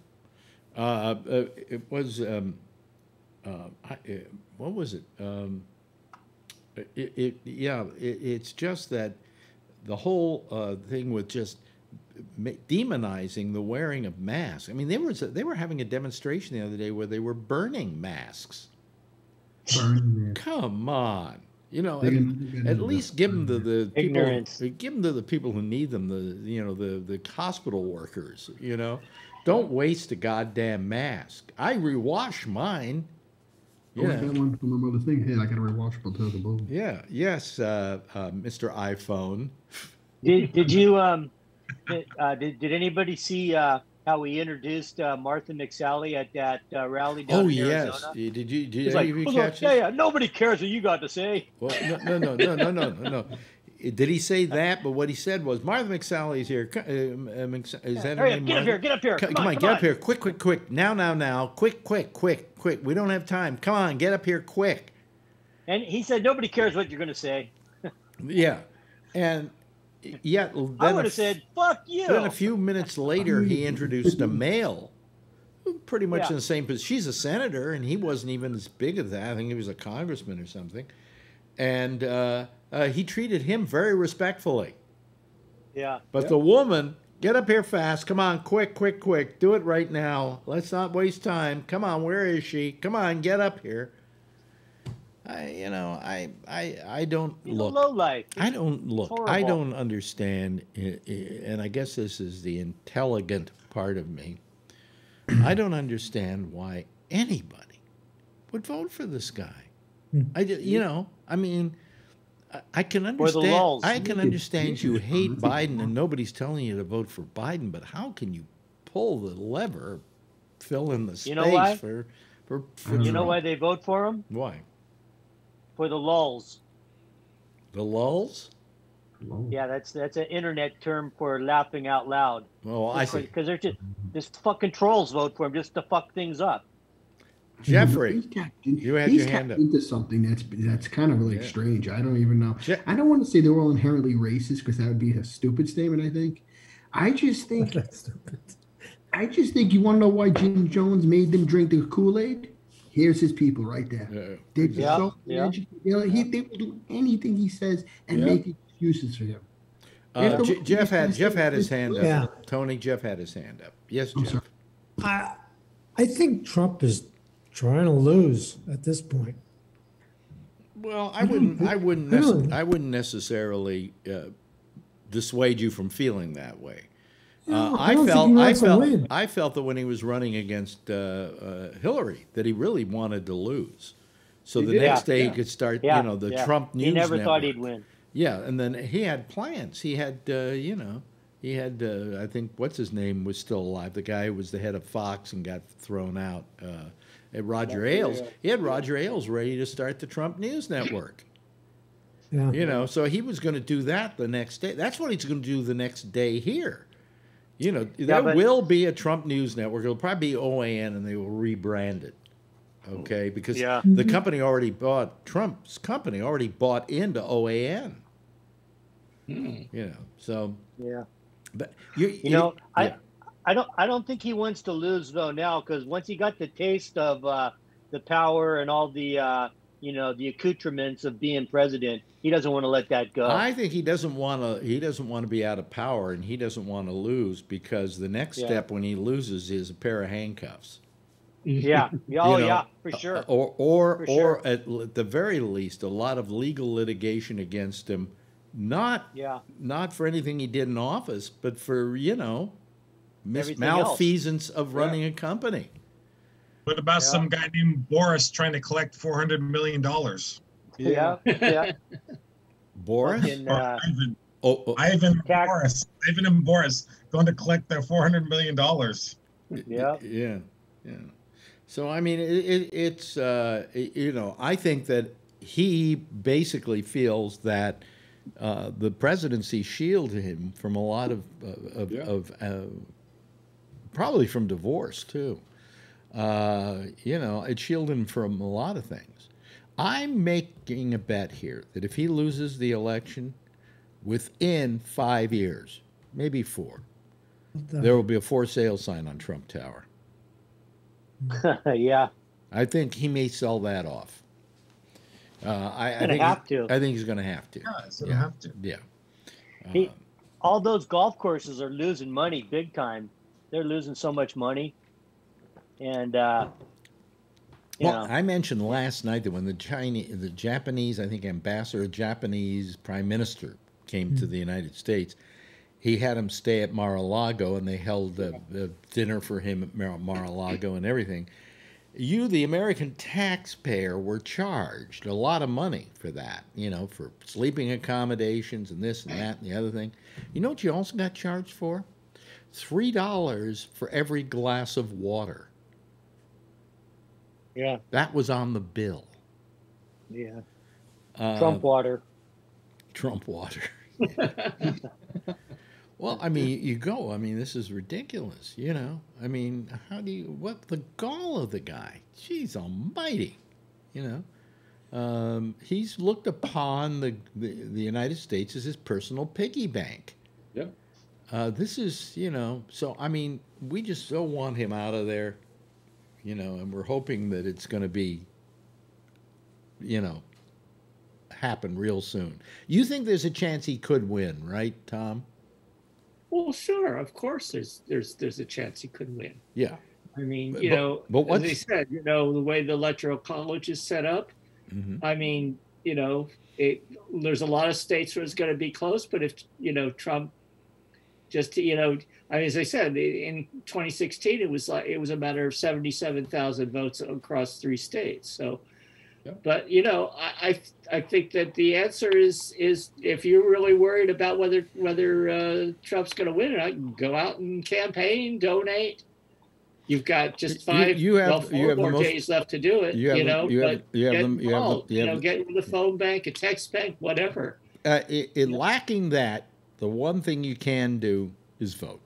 Uh, uh, it was um, uh, I, uh, what was it? Um, it, it yeah. It, it's just that the whole uh, thing with just demonizing the wearing of masks. I mean, they were they were having a demonstration the other day where they were burning masks. Burning Come on. You know, at, at, least give them to the people. Ignorance. Give them to the people who need them. The you know the the hospital workers. You know, don't waste a goddamn mask. I rewash mine. Yeah. Oh, I got one from my mother's thing. Hey, I got a rewashable toilet bowl. Yeah. Yes, uh, uh, Mr. iPhone. Did Did you um did, uh, did, did anybody see uh, how we introduced uh, Martha McSally at that uh, rally down oh, in yes. Arizona? Did you, did like, you oh, catch Yeah, yeah. Nobody cares what you got to say. Well, no, no, no, no, no, no, no. Did he say uh, that? But what he said was, Martha McSally is here. Uh, is that her name? get up here, get up here. Come, on, get up here. Quick, quick, quick. Now, now, now. Quick, quick, quick, quick. We don't have time. Come on, get up here quick. And he said, nobody cares what you're going to say. [laughs] yeah. And yeah, I would have said, "Fuck you." Then a few minutes later, he introduced a male, pretty much yeah. in the same position. She's a senator, and he wasn't even as big as that. I think he was a congressman or something, and uh, uh, he treated him very respectfully. Yeah. But yeah. the woman, get up here fast! Come on, quick, quick, quick! Do it right now. Let's not waste time. Come on, where is she? Come on, get up here. I, you know, I, I, I don't He's look. low life. I don't look. I don't understand, and I guess this is the intelligent part of me. I don't understand why anybody would vote for this guy. I, you mm. know, I mean, I can understand. I can understand you hate mm-hmm. Biden, and nobody's telling you to vote for Biden. But how can you pull the lever, fill in the space you know why? for, for, for You know why they vote for him? Why? For the lulz. The lulz? Yeah, that's that's an internet term for laughing out loud. Oh, I see. Because they're just just fucking trolls vote for him just to fuck things up. Jeffrey, in, you had he's your hand tapped up. into something that's that's kind of like Yeah. strange. I don't even know. I don't want to say they're all inherently racist because that would be a stupid statement. I think. I just [laughs] think. that's stupid. I just think you want to know why Jim Jones made them drink the Kool Aid. Here's his people right there. They're just Yeah, so yeah. educated. You know, he, they will do anything he says and Yeah. make excuses for him. Uh, J- Jeff had Jeff had his hand up. Yeah. Tony, Jeff had his hand up. Yes, Jeff. I, I think Trump is trying to lose at this point. Well, I wouldn't. I wouldn't. I Nec- I wouldn't necessarily uh, dissuade you from feeling that way. Uh, No, I I felt. I felt. I felt that when he was running against uh, uh, Hillary, that he really wanted to lose, so He the did. next Yeah, day yeah. he could start. Yeah, you know, the yeah. Trump news. He never thought he'd win. Yeah, and then he had plans. He had, uh, you know, he had. Uh, I think what's his name was still alive. The guy who was the head of Fox and got thrown out. At Roger Yeah, Ailes. yeah. He had Roger Ailes ready to start the Trump News Network. Yeah. You know, so he was going to do that the next day. That's what he's going to do the next day here. You know, there but- will be a Trump News Network. It'll probably be OAN, and they will rebrand it. Okay, oh, because Yeah. the company already bought Trump's company already bought into OAN. Hmm. You know, so Yeah. but you, You know, I yeah. I don't I don't think he wants to lose though now because once he got the taste of uh, the power and all the uh, you know the accoutrements of being president, he doesn't want to let that go. I think he doesn't want to. He doesn't want to be out of power, and he doesn't want to lose because the next Yeah. step when he loses is a pair of handcuffs. yeah. [laughs] Oh You know, yeah, for sure. Or or For or at, at the very least, a lot of legal litigation against him, not Yeah. not for anything he did in office, but for you know mis- everything else. malfeasance of running a company. What about some guy named Boris trying to collect four hundred million dollars? Yeah, yeah. Boris? Fucking, uh, Ivan. Oh, oh, Ivan Boris. Ivan and Boris going to collect their four hundred million dollars. yeah. Yeah, yeah. So I mean, it, it, it's uh, y- you know, I think that he basically feels that uh, the presidency shielded him from a lot of uh, of, of uh, probably from divorce too. Uh, you know, it shielded him from a lot of things. I'm making a bet here that if he loses the election within five years, maybe four, there will be a for sale sign on Trump Tower. [laughs] yeah. I think he may sell that off. Uh, I, I think have he- to. I think he's going to have to. Yeah, he's gonna yeah. have to. Yeah. He, all those golf courses are losing money big time. They're losing so much money, and uh, you Well, know, I mentioned last night that when the Chinese, the Japanese, I think ambassador, Japanese prime minister came to the United States, he had him stay at Mar-a-Lago, and they held a, a dinner for him at Mar-a-Lago and everything. You, the American taxpayer, were charged a lot of money for that. You know, for sleeping accommodations and this and that and the other thing. You know what you also got charged for? Three dollars for every glass of water. yeah, That was on the bill. yeah. Uh, Trump water. Trump water. [laughs] [laughs] well, I mean, you go. I mean, this is ridiculous. You know, I mean, how do you? What the gall of the guy? Jeez Almighty! You know, um, he's looked upon the, the the United States as his personal piggy bank. Yep. Uh, this is, you know, so I mean, we just so want him out of there, you know, and we're hoping that it's going to be, you know, happen real soon. You think there's a chance he could win, right, Tom? Well, sure, of course. There's there's there's a chance he could win. Yeah. I mean, you but- know, but as they said, you know, the way the electoral college is set up. Mhm. I mean, you know, it, there's a lot of states where it's going to be close, but if you know Trump, just to you know, I mean, as I said, in 2016, it was like it was a matter of 77,000 votes across three states. So, but you know, I, I I think that the answer is is if you're really worried about whether whether uh, Trump's going to win, I can go out and campaign, donate. You've got just five, you have- well, four you have more most- days left to do it. you You, have the- know, you have- but you have get them- you have the- you you know, the- get with a phone bank, a text bank, whatever. Uh, i i lacking that, the one thing you can do is vote.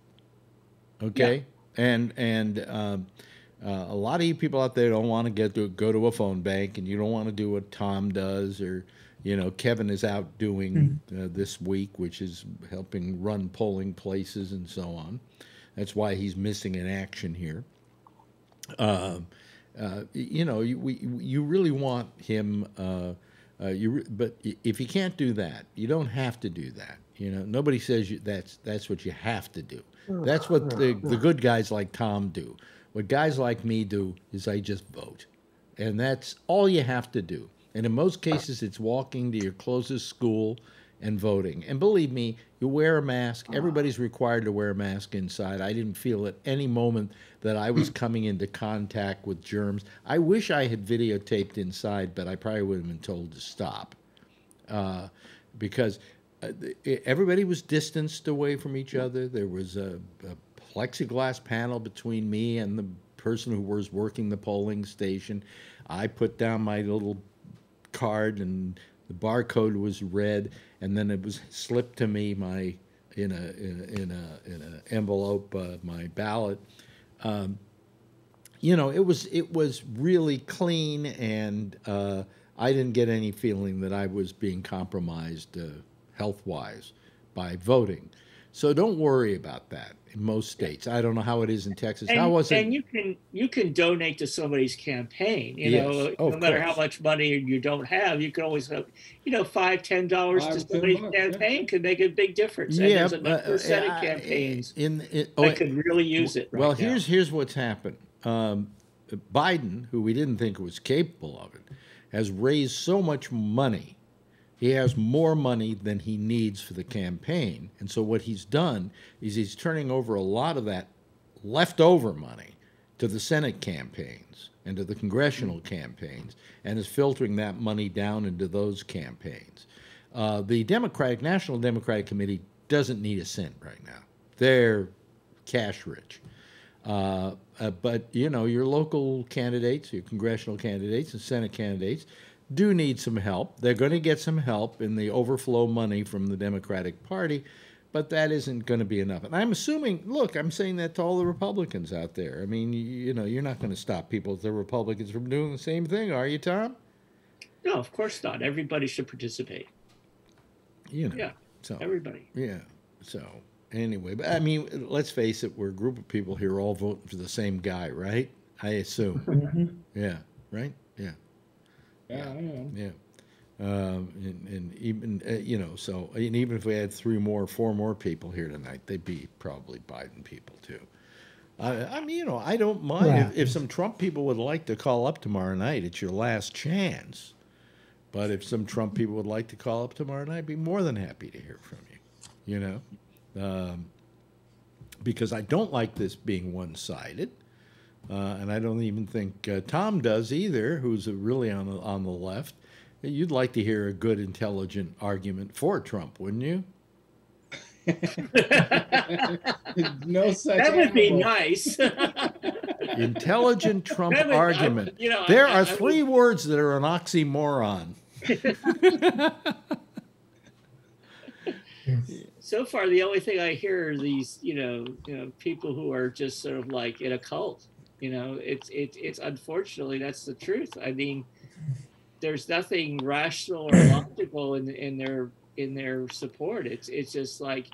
Okay, and and um, uh, a lot of you people out there don't want to get to go to a phone bank, and you don't want to do what Tom does, or you know Kevin is out doing uh, this week, which is helping run polling places and so on. That's why he's missing in action here. Um, uh, you know, you, we, you really want him. Uh, uh, you, but if you can't do that, you don't have to do that. You know, nobody says you, that's that's what you have to do. That's what the, the good guys like Tom do. What guys like me do is I just vote, and that's all you have to do. And in most cases, it's walking to your closest school and voting. And believe me, you wear a mask. Everybody's required to wear a mask inside. I didn't feel at any moment that I was [clears throat] coming into contact with germs. I wish I had videotaped inside, but I probably would have been told to stop. Uh, because everybody was distanced away from each other. There was a, a plexiglass panel between me and the person who was working the polling station. I put down my little card and the barcode was read and then it was slipped to me my in a in a in a, envelope uh, my ballot um, you know it was it was really clean and uh, I didn't get any feeling that I was being compromised uh, health wise by voting so don't worry about that in most states I don't know how it is in Texas And, how was it and you can you can donate to somebody's campaign. You Yes. know, Oh, no matter course. how much money you don't have, you can always have, you know, five, ten dollars to or ten somebody's bucks, yeah. campaign could make a big difference. And Yeah, there's a but, number of set uh, of campaigns in, in that could really use it. Right well, now. here's here's what's happened. Um, Biden, who we didn't think was capable of it, has raised so much money. He has more money than he needs for the campaign, and so what he's done is he's turning over a lot of that leftover money to the Senate campaigns and to the congressional campaigns and is filtering that money down into those campaigns. Uh, the Democratic National Democratic Committee doesn't need a cent right now. They're cash rich. Uh, uh, but you know, your local candidates, your congressional candidates, and Senate candidates do need some help. They're going to get some help in the overflow money from the Democratic Party, but that isn't going to be enough. And I'm assuming, look, I'm saying that to all the Republicans out there. I mean, you, you know, you're not going to stop people, the Republicans, from doing the same thing, are you, Tom? No, of course not. Everybody should participate. You know. Yeah. So everybody. Yeah. So anyway, but I mean, let's face it, we're a group of people here all voting for the same guy, right? I assume. Mm-hmm. yeah. Right. Yeah. Yeah, Yeah. Um, and, and even uh, you know, so and even if we had three more, four more people here tonight, they'd be probably Biden people too. I, I mean, you know, I don't mind Yeah. if, if some Trump people would like to call up tomorrow night. It's your last chance. But if some Trump people would like to call up tomorrow night, I'd be more than happy to hear from you. You know, um, because I don't like this being one-sided. Uh, and I don't even think uh, Tom does either, who's really on the, on the left. You'd like to hear a good, intelligent argument for Trump, wouldn't you? [laughs] no such. That would be nice. [laughs] Intelligent Trump would- argument. would- you know, there I- are I three words that are an oxymoron. [laughs] so far, the only thing I hear are these, you know, you know, people who are just sort of like in a cult. You know, it's it's it's unfortunately that's the truth. I mean, there's nothing rational or logical in in their in their support. It's it's just like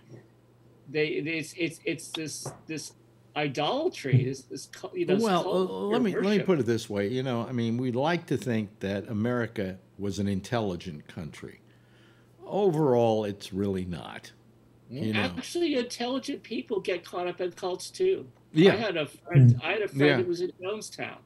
they it's it's it's this this idolatry. This this you know. well, uh, let me let me put it this way. You know, I mean, we'd like to think that America was an intelligent country. Overall, it's really not. You know, Actually, intelligent people get caught up in cults too. Yeah. I had a friend. I had a friend Yeah. who was in Jonestown.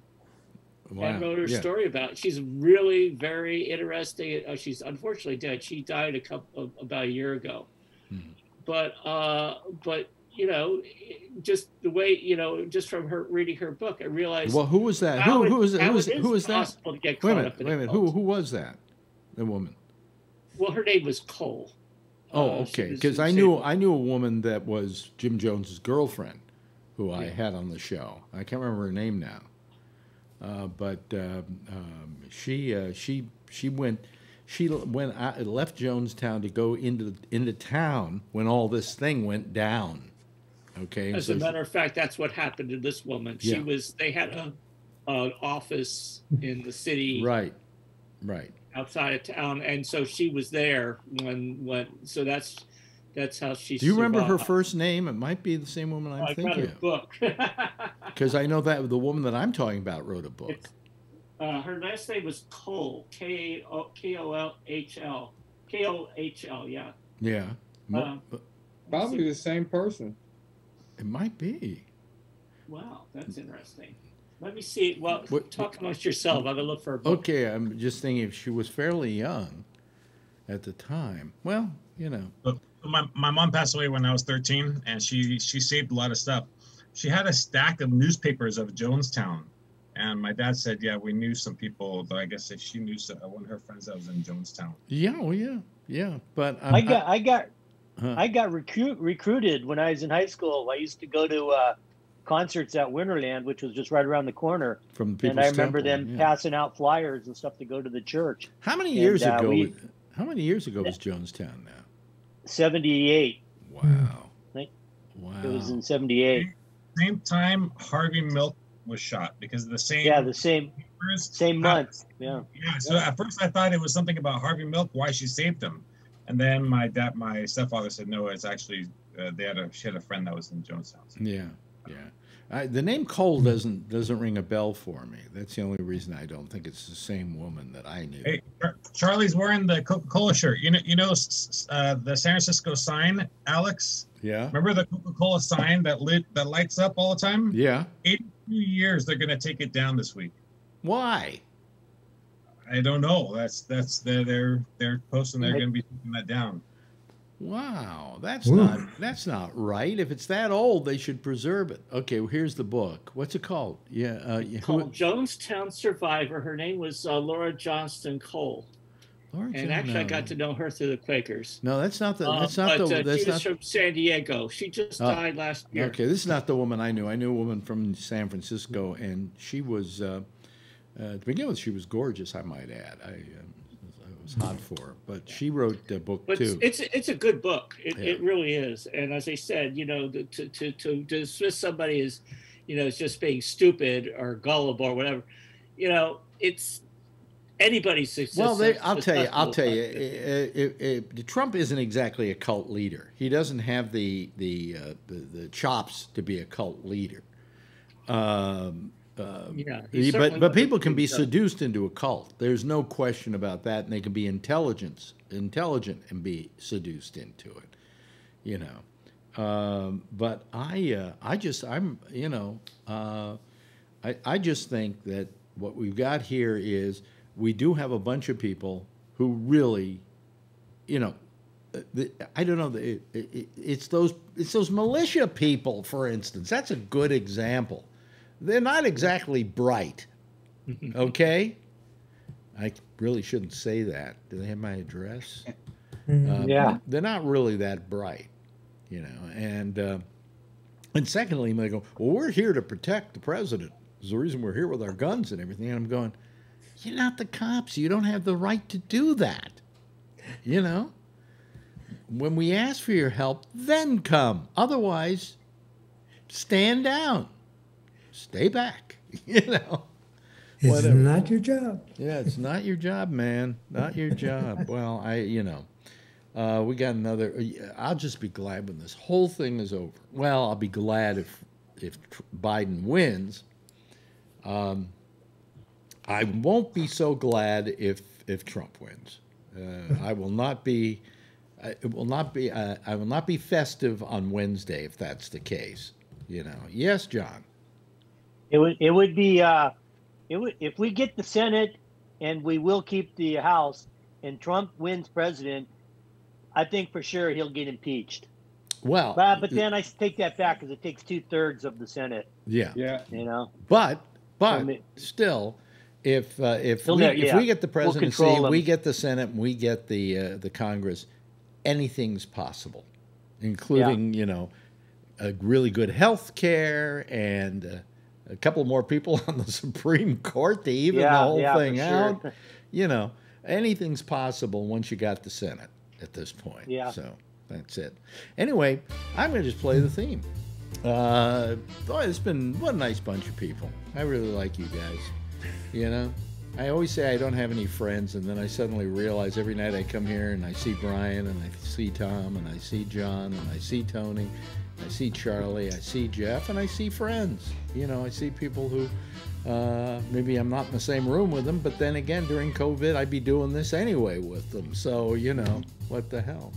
Wow. and wrote her Yeah. story about. It. She's really very interesting. Uh, she's unfortunately dead. She died a couple of, about a year ago. Hmm. But uh, but you know, just the way you know, just from her reading her book, I realized. well, who was that? Who it- who was how who was it who is was that? to get Wait a minute, up in wait a a minute. Who who was that? The woman. Well, her name was Kohl. Oh, Uh, okay. Because in I knew I knew a woman that was Jim Jones's girlfriend, who I had on the show. I can't remember her name now, uh, but um, um, she uh, she she went she went out, left Jonestown to go into into town when all this thing went down. Okay, As so a she- matter of fact, that's what happened to this woman. She Yeah. was. They had a an office in the city. right, right. outside of town, and so she was there when when. So that's that's how she. Do you remember her first name? It might be the same woman I'm I read thinking her of. book. [laughs] Because I know that the woman that I'm talking about wrote a book. uh, her last name was Kohl. K O K O L H L. K O H L. Yeah. Yeah. Um, Probably the same person. It might be. Wow, that's interesting. Let me see. Well, What- talk amongst yourself. I'm gonna look for a book. Okay, I'm just thinking if she was fairly young at the time. Well, you know. But my, my mom passed away when I was 13, and she she saved a lot of stuff. She had a stack of newspapers of Jonestown, and my dad said, "Yeah, we knew some people, but I guess that she knew some, one of her friends that was in Jonestown." Yeah, well, yeah, yeah. But um, I got I got Huh. I got recruit recruited when I was in high school. I used to go to uh, concerts at Winterland, which was just right around the corner. From the and I remember Temple, them yeah. passing out flyers and stuff to go to the church. how many And, years uh, ago? we- how many years ago was Jonestown now? Seventy eight. Wow. Wow. It was in seventy eight. Same time Harvey Milk was shot because of the same. Yeah, the same First, same month. Yeah. Yeah. So at first I thought it was something about Harvey Milk, why she saved him, and then my dad, my stepfather said no, it's actually uh, they had a she had a friend that was in Jonestown. Yeah, yeah. I, the name Kohl doesn't doesn't ring a bell for me. That's the only reason I don't think it's the same woman that I knew. Hey, Charlie's wearing the Coca-Cola shirt. You know, you know s- s- uh, the San Francisco sign, Alex. Yeah. Remember the Coca-Cola sign that lit that lights up all the time? Yeah. Eighty-two years. They're gonna take it down this week. Why? I don't know. That's that's they're they're, they're posting. They're gonna be taking that down. Wow, that's Ooh. not that's not right. If it's that old, they should preserve it. Okay, well, here's the book. What's it called? Yeah, uh, yeah, who- Called Jonestown Survivor. Her name was uh, Laura Johnston Kohl. Laura and John- actually, I got to know her through the Quakers. No, that's not the. Uh, That's not but, the. uh, That's she was not. from San Diego. She just Oh, died last year. Okay, this is not the woman I knew. I knew a woman from San Francisco, and she was. Uh, uh, to begin with, she was gorgeous. I might add. I, uh, I was hot for but she wrote a book But too. it's it's a good book. It, Yeah. it really is. And as I said, you know, to, to, to, to dismiss somebody as, you know, as just being stupid or gullible or whatever, you know, it's anybody's success. Well, they, I'll tell you. I'll tell you. eh, eh, eh, Trump isn't exactly a cult leader. He doesn't have the the uh, the, the chops to be a cult leader. Um, um, Yeah, he but but people can be seduced into a cult. There's no question about that, and they can be intelligent, intelligent, and be seduced into it. You know, um, but I uh, I just I'm you know uh, I I just think that what we've got here is we do have a bunch of people who really, you know, uh, the, I don't know. The, it, it, it's those it's those militia people, for instance. That's a good example. They're not exactly bright. [laughs] Okay, I really shouldn't say that. Do they have my address? Um, Yeah. they're not really that bright, you know. And uh, and secondly, they go, "Well, we're here to protect the president. Is the reason we're here with our guns and everything." And I'm going, "You're not the cops. You don't have the right to do that." You know. When we ask for your help, then come. Otherwise, stand down. Stay back. [laughs] You know. It's Whatever. not your job. Yeah, it's not your job, man. Not your job. [laughs] Well, I, you know, uh, we got another. I'll just be glad when this whole thing is over. Well, I'll be glad if if Biden wins. Um, I won't be so glad if if Trump wins. Uh, I will not be. I- It will not be. Uh, I will not be festive on Wednesday if that's the case. You know. Yes, John. It would it would be uh, it would if we get the Senate and we will keep the House and Trump wins president, I think for sure he'll get impeached. Well, But but then I take that back because it takes two thirds of the Senate. yeah. Yeah. You know. But but mean- still, if uh, if He'll we, ne- if yeah. we get the We'll presidency, we get the Senate, and we get the uh, the Congress, anything's possible, including you know, a really good health care and uh, a couple more people [laughs] on the Supreme Court to even the whole yeah, thing sure. out. You know, anything's possible once you got the Senate at this point. Yeah. So that's it. Anyway, I'm going to just play the theme. Uh, oh, it's been what a nice bunch of people. I really like you guys. You know, I always say I don't have any friends, and then I suddenly realize every night I come here and I see Brian, and I see Tom, and I see John, and I see Tony, I see Charlie, I see Jeff, and I see friends. You know, I see people who uh, maybe I'm not in the same room with them, but then again, during COVID, I'd be doing this anyway with them. So, you know, what the hell.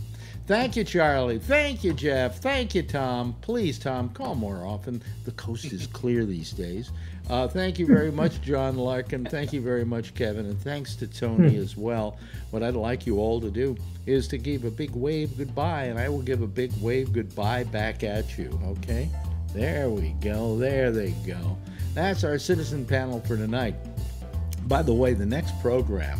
Thank you, Charlie. Thank you, Jeff. Thank you, Tom. Please, Tom, call more often. The coast is clear these days. Uh, thank you very much, John Larkin. Thank you very much, Kevin. And thanks to Tony as well. What I'd like you all to do is to give a big wave goodbye, and I will give a big wave goodbye back at you, okay? There we go. There they go. That's our citizen panel for tonight. By the way, the next program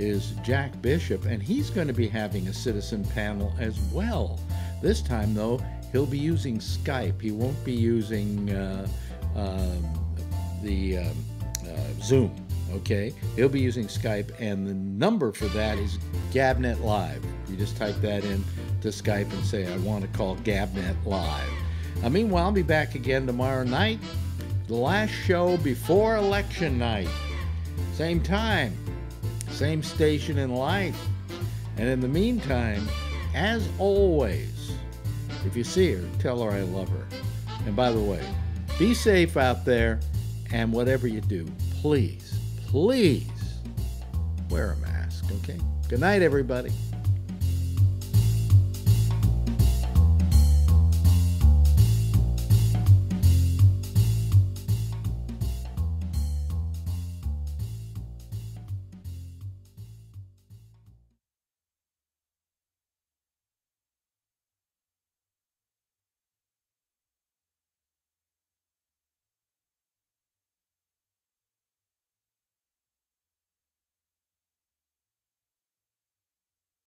is Jack Bishop, and he's going to be having a citizen panel as well. This time, though, he'll be using Skype. He won't be using uh, um, the um, uh, Zoom. Okay, he'll be using Skype, and the number for that is Gabnet Live. You just type that in to Skype and say, "I want to call Gabnet Live." Uh, meanwhile, I'll be back again tomorrow night, the last show before election night. Same time, same station in life. And in the meantime, as always, if you see her, tell her I love her. And by the way, be safe out there, and whatever you do, please, please wear a mask, okay? Good night, everybody.